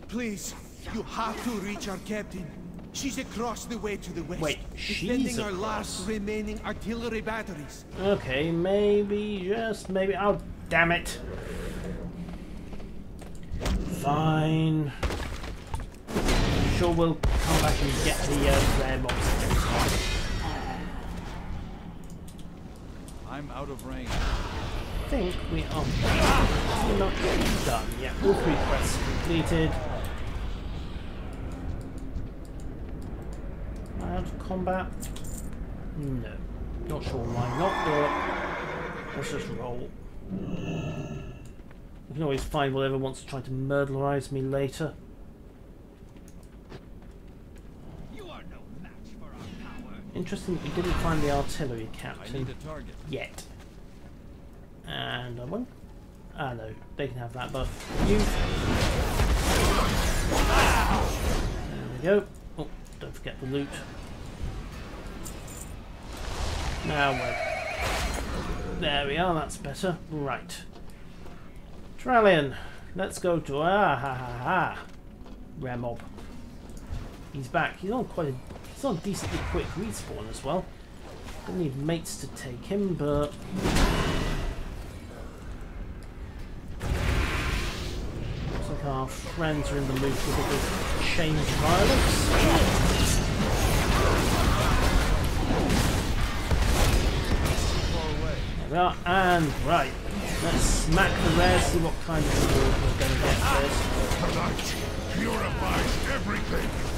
Please, you have to reach our captain. She's across the way to the west. Wait, she's defending our last remaining artillery batteries. Okay, maybe, just maybe. Oh, damn it. Fine. Sure, we'll come back and get the uh, rare mobs. I'm out of range. I think we are we're not yet done. Yeah, all three quests completed. Am I out of combat? No. Not sure why not, but let's just roll. We can always find whatever wants to try to murderise me later. Interesting that we didn't find the artillery captain I need a target. yet. And I won't. Ah no, they can have that buff. You. There we go. Oh, don't forget the loot. Now where? There we are. That's better. Right. Turalyon, let's go to ah ha ha ha. Rare mob. He's back. He's on quite a. He's on decently quick respawn as well. Don't need mates to take him, but looks like our friends are in the mood for a bit of change violence. There we are, and right. Let's smack the rare, see what kind of reward we're going to get first. Tonight purifies everything.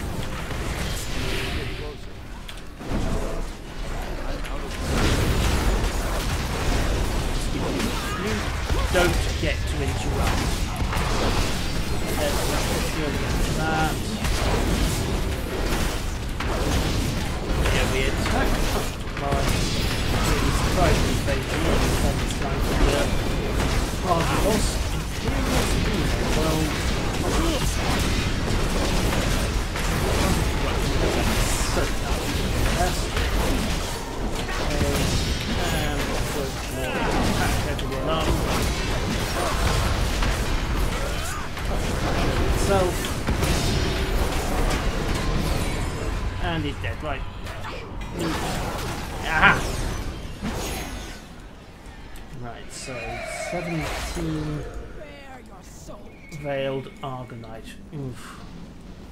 Argonite. Oof.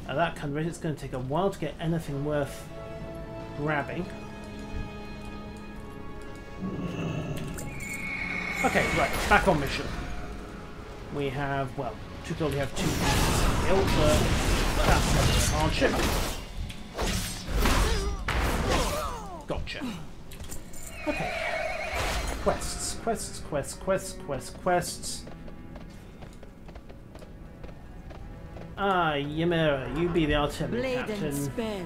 At that kind of rate, it's going to take a while to get anything worth grabbing. Okay, right, back on mission. We have, well, to we have two built, but that's a hardship. Gotcha. Okay. Quests, quests, quests, quests, quests, quests. Ah, Ymera, you be the artillery Blade captain. and spell,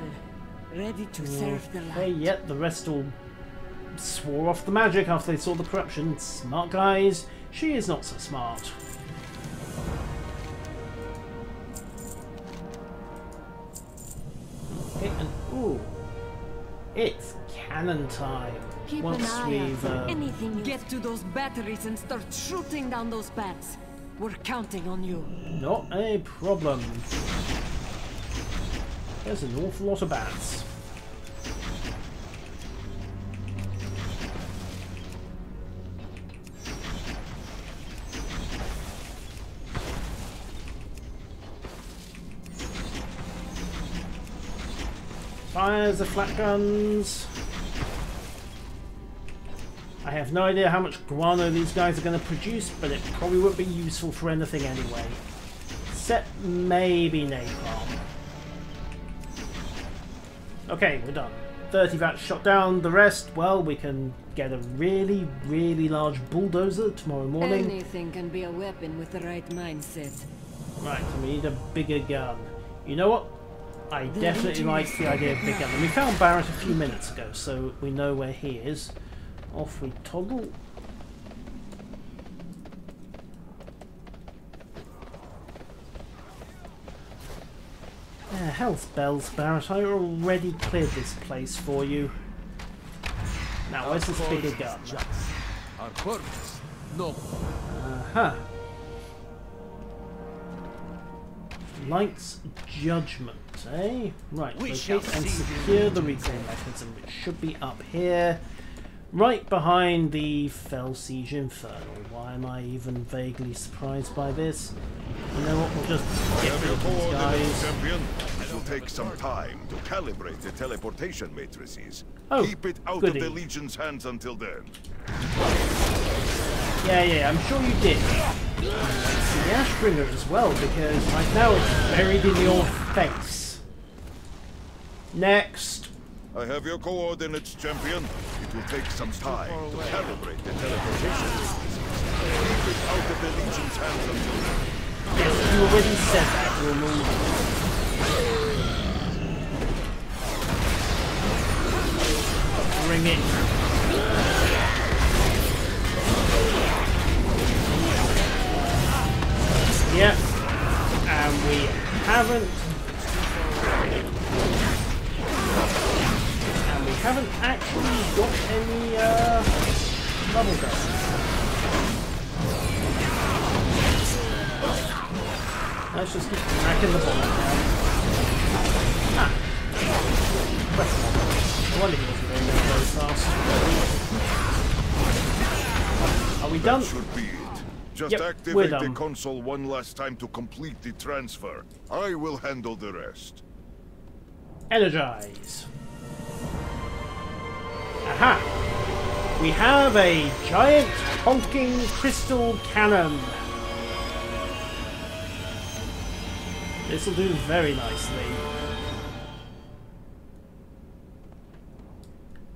ready to serve the Okay, light. yet the rest all swore off the magic after they saw the corruption. Smart guys. She is not so smart. Okay, and ooh, it's cannon time. Keep Once an eye out we've for uh, anything. Get to those batteries and start shooting down those bats. We're counting on you. not a problem. There's an awful lot of bats. Fires the flat guns. I have no idea how much guano these guys are going to produce, but it probably won't be useful for anything anyway. Except maybe napalm. Okay, we're done. 30 vats shot down. The rest, well, we can get a really, really large bulldozer tomorrow morning. Anything can be a weapon with the right mindset. Right, so we need a bigger gun. You know what? I definitely like the idea of big gun. And we found Barrett a few minutes ago, so we know where he is. Off we toddle. hell's bells, Barrett. I already cleared this place for you. Now, where's this bigger gun? Our purpose, no. Uh-huh. Light's Judgment, eh? Right, We locate and see secure the reclaim mechanism, which should be up here. Right behind the Fel Siege Infernal. Why am I even vaguely surprised by this? You know what, we'll just get rid of these guys. champion. It will take some time to calibrate the teleportation matrices. Oh, Keep it out goody. of the Legion's hands until then. Yeah, yeah, I'm sure you did. The Ashbringer as well, because right now it's buried in your face. Next. I have your coordinates, champion. It will take some time to calibrate the teleportation matrices. Keep it out of the Legion's hands until then. Yes, you already said that, we'll. Bring it. Yep. And we haven't. Haven't actually got any uh, bubble guns. Let's just keep cracking the ball down. Ah. I wonder if it wasn't going very fast. Are we done? That should be it. Just Yep, activate the console one last time to complete the transfer. I will handle the rest. Energize. Aha! We have a giant honking crystal cannon. This will do very nicely.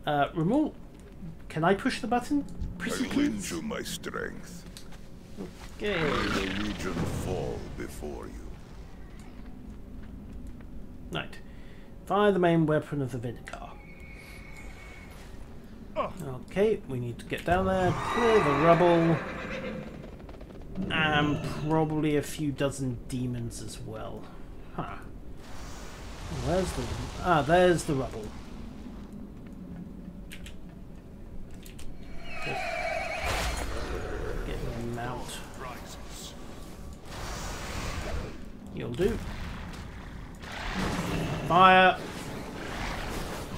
Uh, remove. Can I push the button? Pretty I lend you my strength. Okay. May the Legion fall before you. Right. Fire the main weapon of the Vindicaar. Okay, we need to get down there, clear the rubble, and probably a few dozen demons as well. Huh. Where's the... Ah, there's the rubble. Just Get them out. You'll do. Fire!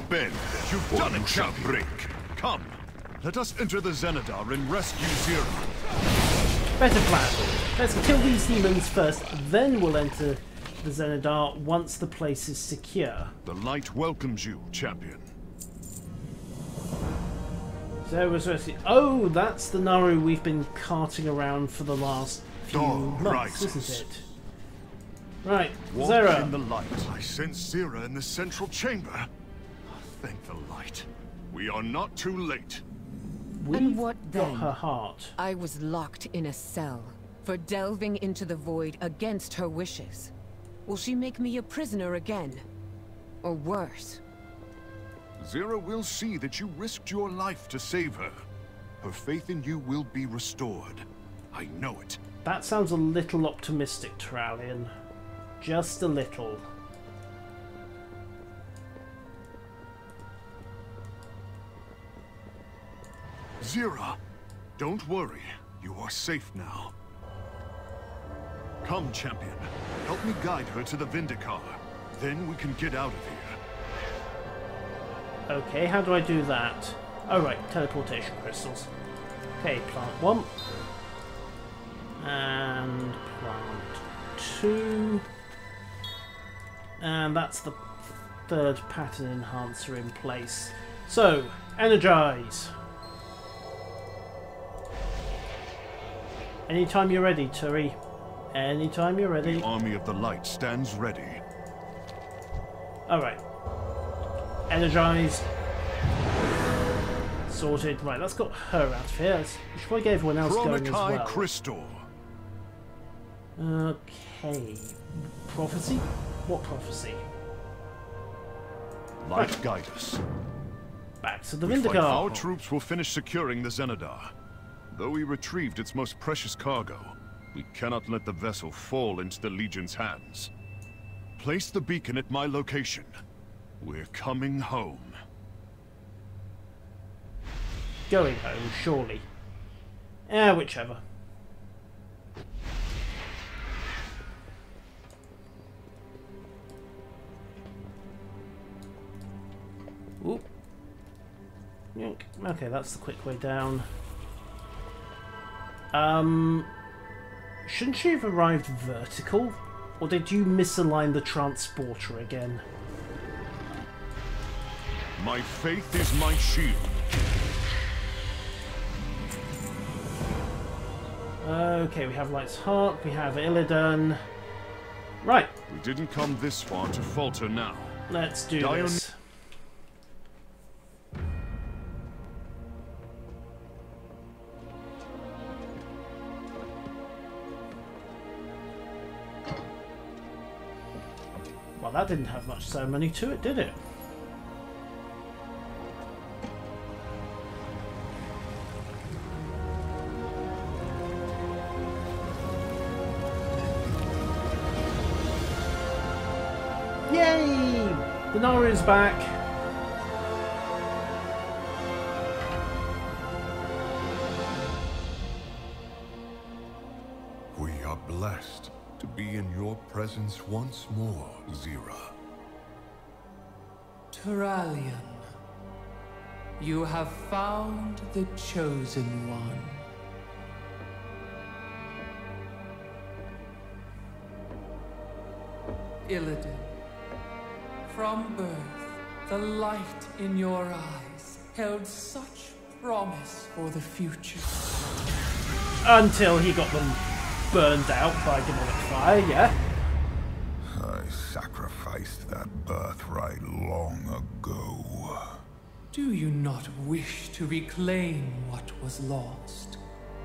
Ben, you've done it, shall break. Come, let us enter the Xenedar and rescue Zero. Better plan. Let's kill these demons first, then we'll enter the Xenedar once the place is secure. The light welcomes you, champion. So was rescued. Oh, that's the Naaru we've been carting around for the last few Dawn months, rises. isn't it? Right, Walk Xe'ra. in the light. I sense Xe'ra in the central chamber. Thank the light. We are not too late. and what got her heart. I was locked in a cell for delving into the void against her wishes. Will she make me a prisoner again? Or worse? Xe'ra will see that you risked your life to save her. Her faith in you will be restored. I know it. That sounds a little optimistic, Turalyon. Just a little. Xe'ra, don't worry. You are safe now. Come, champion. Help me guide her to the Vindicaar. Then we can get out of here. Okay, how do I do that? Oh right, teleportation crystals. Okay, plant one. And plant two. And that's the third pattern enhancer in place. So, energize. Anytime you're ready, Turi. Anytime you're ready. The Army of the Light stands ready. Alright. Energize. Sorted. Right, let's got her out of here. Let's- We should probably get everyone else going as well. Crystal. Okay. Prophecy? What prophecy? Light guide us. Back to the Vindicaar. Our troops will finish securing the Xenedar. Though we retrieved its most precious cargo, we cannot let the vessel fall into the Legion's hands. Place the beacon at my location. We're coming home. Going home, surely. Eh, whichever. Oop. Yoink. Okay, that's the quick way down. Um, shouldn't she have arrived vertical? Or did you misalign the transporter again? My faith is my shield. Okay, we have Light's Heart, we have Illidan. Right. We didn't come this far to falter now. Let's do Dion this. That didn't have much ceremony to it, did it? Yay! The Naaru is back. We are blessed to be in your presence once more, Xe'ra. Turalyon, you have found the Chosen One. Illidan, from birth, the light in your eyes held such promise for the future. Until he got them burned out by demonic fire, yeah? I sacrificed that birthright long ago. Do you not wish to reclaim what was lost?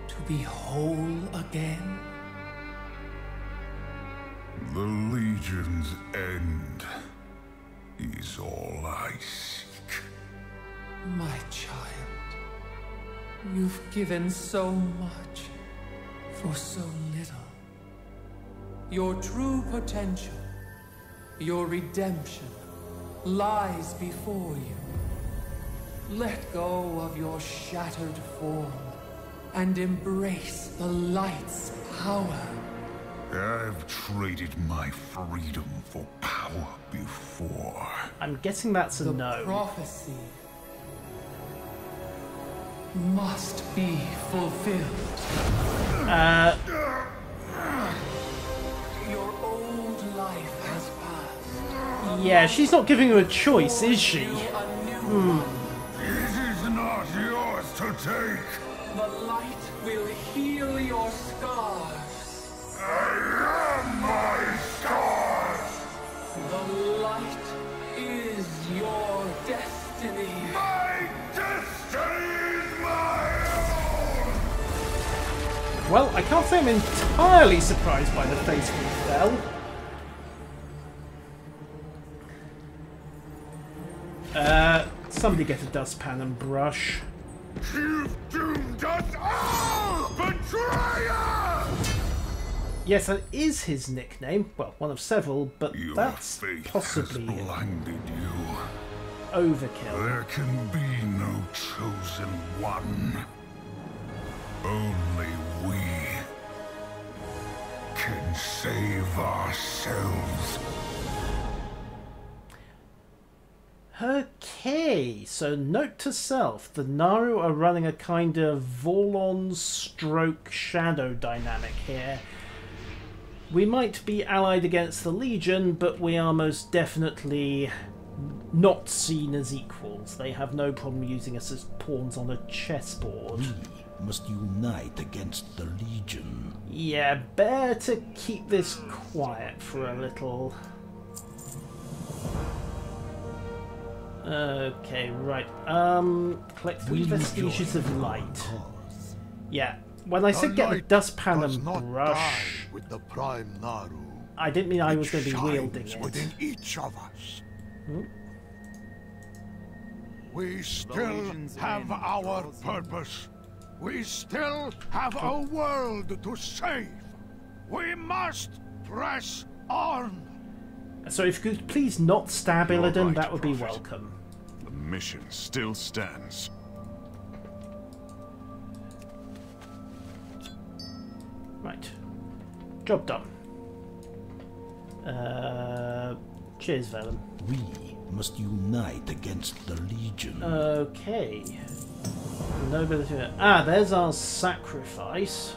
To be whole again? The Legion's end is all I seek. My child, you've given so much for so little. Your true potential, your redemption, lies before you. Let go of your shattered form and embrace the light's power. I've traded my freedom for power before. I'm guessing that's a the no. prophecy must be fulfilled. Uh, Your old life has passed. yeah, she's not giving him a choice, is she? Hmm. It is not yours to take. The light will heal your scars. Well, I can't say I'm entirely surprised by the face we fel. Uh, somebody get a dustpan and brush. You've doomed us all, betrayer! Yes, that is his nickname. Well, one of several, but Your that's possibly blinded you. overkill. There can be no chosen one. Only we can save ourselves. Okay, so note to self, the Naaru are running a kind of Vorlon stroke shadow dynamic here. We might be allied against the Legion, but we are most definitely not seen as equals. They have no problem using us as pawns on a chessboard. We must unite against the Legion. Yeah, better keep this quiet for a little. Okay, right. Um, collect three We vestiges join of our light. Yeah, when I said get the light dustpan does and not brush, die with the Prime Naaru. I didn't mean I was going to be wielding shines it. within each of us. Hmm? We still have our draws near. purpose. We still have a world to save. We must press on. So if you could please not stab You're Illidan, right, that would be welcome. The mission still stands. Right. Job done. Uh, cheers, Velen. We must unite against the Legion. Okay. Nobility. Ah, there's our sacrifice.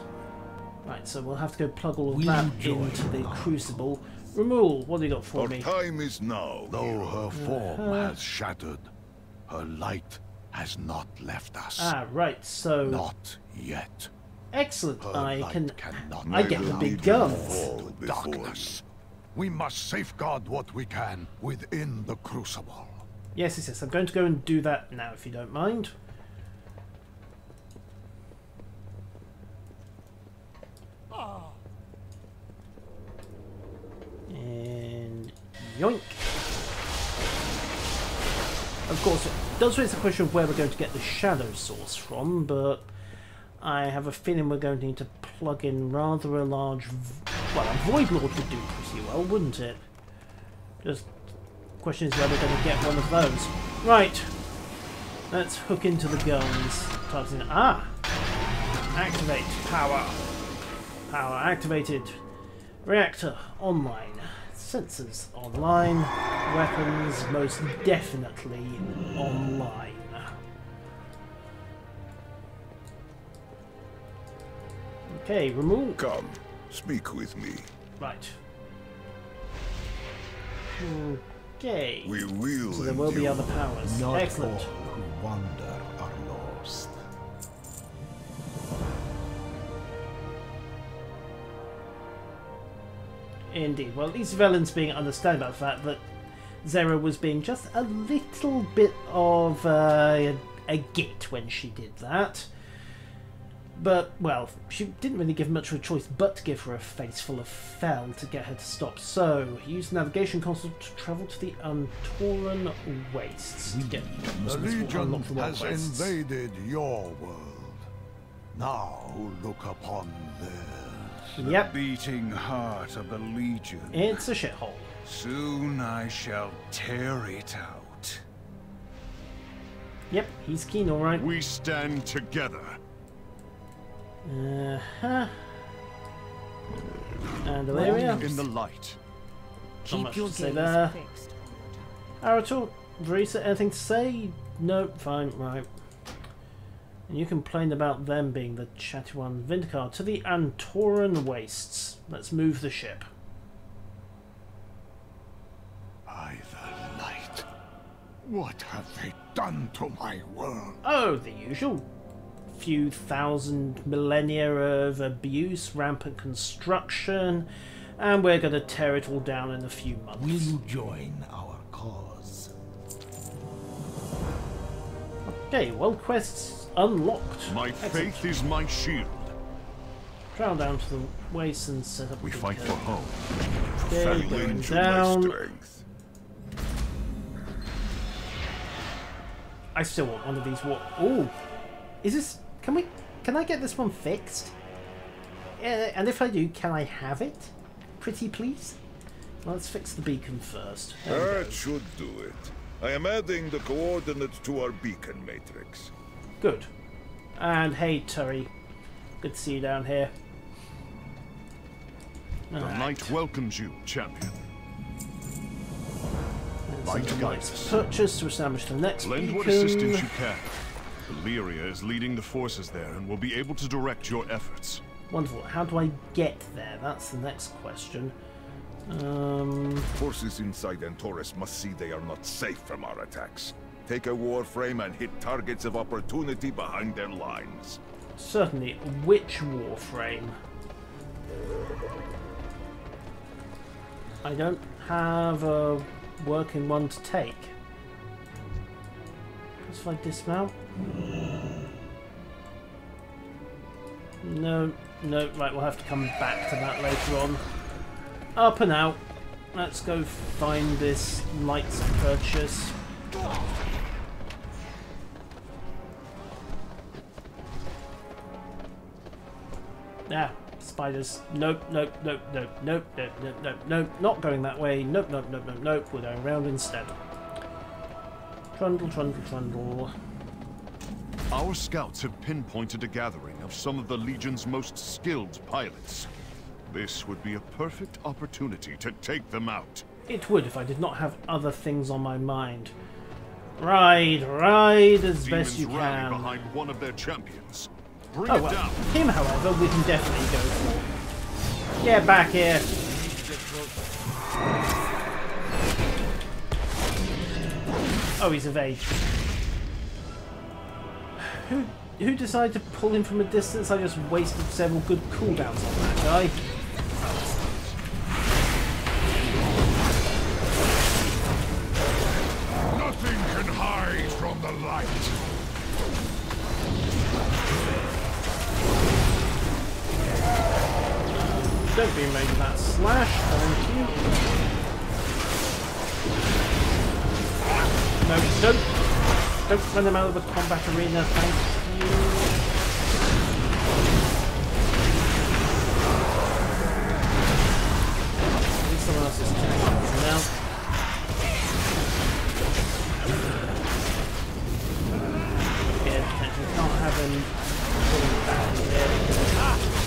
Right, so we'll have to go plug all of Will that into the crucible. Romuul, what do you got for Our me? time is now. Though her form Uh-huh. has shattered, her light has not left us. Ah, right, so... Not yet. Excellent. Her I can... cannot I get the allow big it to guns. fall Darkness. We must safeguard what we can within the crucible. Yes, yes, yes. I'm going to go and do that now, if you don't mind. And yoink. Of course, it does raise the question of where we're going to get the shadow source from, but I have a feeling we're going to need to plug in rather a large... Well, a Void Lord would do pretty well, wouldn't it? Just question is whether we're going to get one of those. Right. Let's hook into the guns. Types in ah. Activate power. Power activated. Reactor online. Sensors online. Weapons most definitely online. Okay, remove. Come, speak with me. Right. Okay. We will So there will be other powers. Not Excellent. Indeed. Well, at least Velen's being understanding about the fact that Xe'ra was being just a little bit of uh, a git when she did that. But, well, she didn't really give much of a choice but to give her a face full of fel to get her to stop. So, use the navigation console to travel to the Antoran Wastes. To get The Legion has Wastes. invaded your world. Now look upon theirs. Yep. beating heart of the Legion. It's a shithole. Soon I shall tear it out. Yep, he's keen, alright. We stand together. Uh huh. And there we are. In the light. Not much Keep your to say gaze there. fixed. Arator, Verisa, anything to say? No, fine, right. And you complained about them being the chatty one. Vindicaar, to the Antoran Wastes. Let's move the ship. By the light. What have they done to my world? Oh, the usual. Few thousand millennia of abuse, rampant construction, and we're going to tear it all down in a few months. Will you join our cause? Okay, well, quests unlocked. My Excellent. faith is my shield. Travel down to the waste and set up. We fight for home. Okay, going down. I still want one of these. What? Oh, is this? Can we? Can I get this one fixed? Uh, and if I do, can I have it? Pretty please. Well, let's fix the beacon first. That should do it. I am adding the coordinates to our beacon matrix. Good. And hey, Turry. Good to see you down here. The Alright. light welcomes you, champion. Light guides purchased to establish the next Lend beacon. what assistance you can. Alleria is leading the forces there and will be able to direct your efforts. Wonderful. How do I get there? That's the next question. Um, Forces inside Antorus must see they are not safe from our attacks. Take a warframe and hit targets of opportunity behind their lines. certainly. Which warframe? I don't have a working one to take. Because if I dismount? No, no, right, we'll have to come back to that later on. Up and out. Let's go find this Light's Purchase. Yeah, Spiders. Nope, nope, nope, nope, nope, nope, nope, nope, nope. Not going that way. Nope, nope, nope, nope, nope. We're going round instead. Trundle, trundle, trundle. Our scouts have pinpointed a gathering of some of the Legion's most skilled pilots. This would be a perfect opportunity to take them out. It would if I did not have other things on my mind. Ride, ride as best you Demons rally can. behind one of their champions. Bring Oh, oh well, him however we can definitely go for. Get back here. Oh, he's evaded. Who who decided to pull him from a distance? I just wasted several good cooldowns on that guy. Nothing can hide from the light. Don't be of that slash, thank you. No, don't, don't run them out of the combat arena, thank you. At least someone else is attacking us now. Yeah, can't have him here.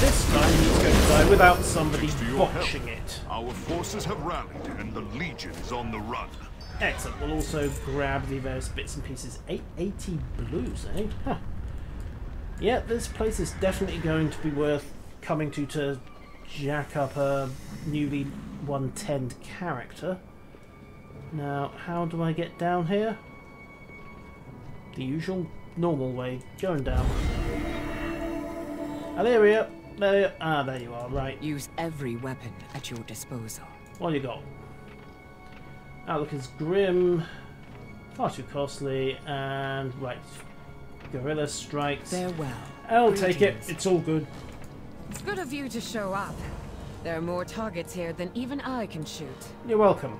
This time he's going to die without somebody your help, it. Our forces have rallied, and the Legion is on the run. Excellent. We'll also grab the various bits and pieces. 880 blues, eh? Huh. Yeah, this place is definitely going to be worth coming to to jack up a newly 110 character. Now, how do I get down here? The usual normal way, going down. Alleria, there, you- ah, there you are, right. Use every weapon at your disposal. What you got? Outlook is grim, far too costly, and right. Guerrilla strikes. Farewell. I'll take it. It's all good. It's good of you to show up. There are more targets here than even I can shoot. You're welcome.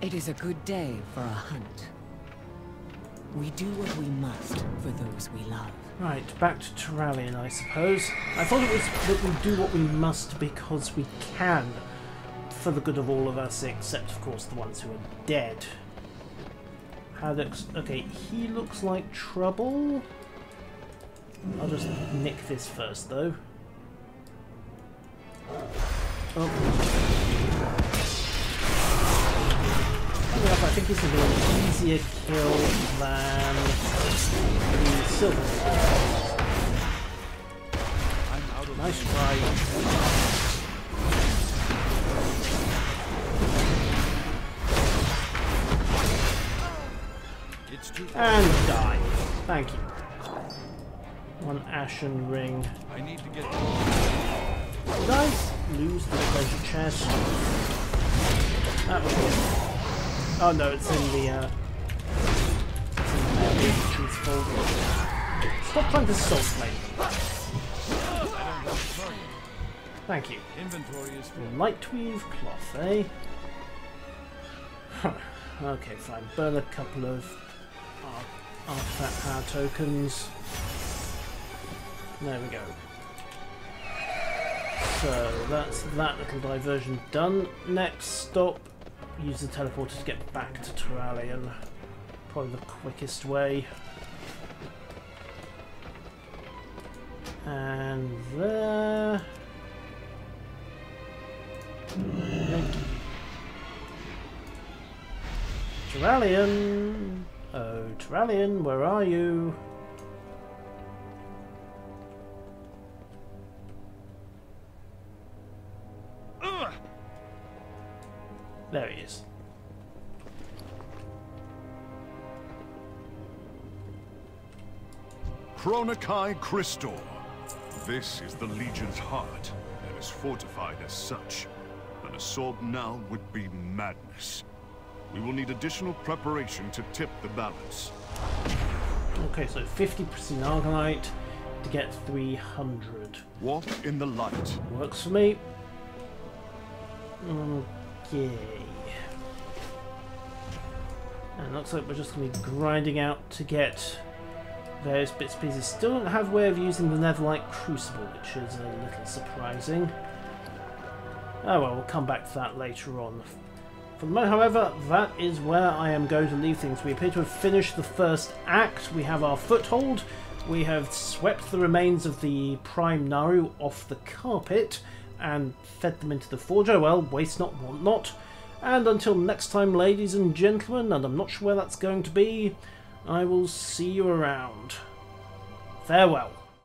It is a good day for a hunt. We do what we must for those we love. Right, back to Turalyon, I suppose. I thought it was that we do what we must because we can, for the good of all of us, except of course the ones who are dead. Haddock's okay. He looks like trouble. I'll just nick this first, though. Oh. Enough, I think this be an easier kill than the silver. Nice try. And die. Thank you. One ashen ring. I need to get Did I lose the treasure chest? That was it. Oh no, it's in the uh it's in the folder. Stop trying to salt me. Thank you. Inventory is. Light weave cloth, eh? Huh. Okay, fine. Burn a couple of artifact power tokens. There we go. So that's that little diversion done. Next stop, use the teleporter to get back to Turalyon. Probably the quickest way. And there. Turalyon! Oh, Turalyon, where are you? There he is. Chronokai Christor. This is the Legion's heart, and is fortified as such. An assault now would be madness. We will need additional preparation to tip the balance. Okay, so 50% Argunite to get 300. Walk in the light. Works for me. Okay. And looks like we're just going to be grinding out to get various bits and pieces. Still don't have way of using the Netherlight Crucible, which is a little surprising. Oh well, we'll come back to that later on. For the moment, however, that is where I am going to leave things. We appear to have finished the first act. We have our foothold. We have swept the remains of the Prime Naaru off the carpet and fed them into the forge. Oh well, waste not, want not. And until next time, ladies and gentlemen, and I'm not sure where that's going to be, I will see you around. Farewell.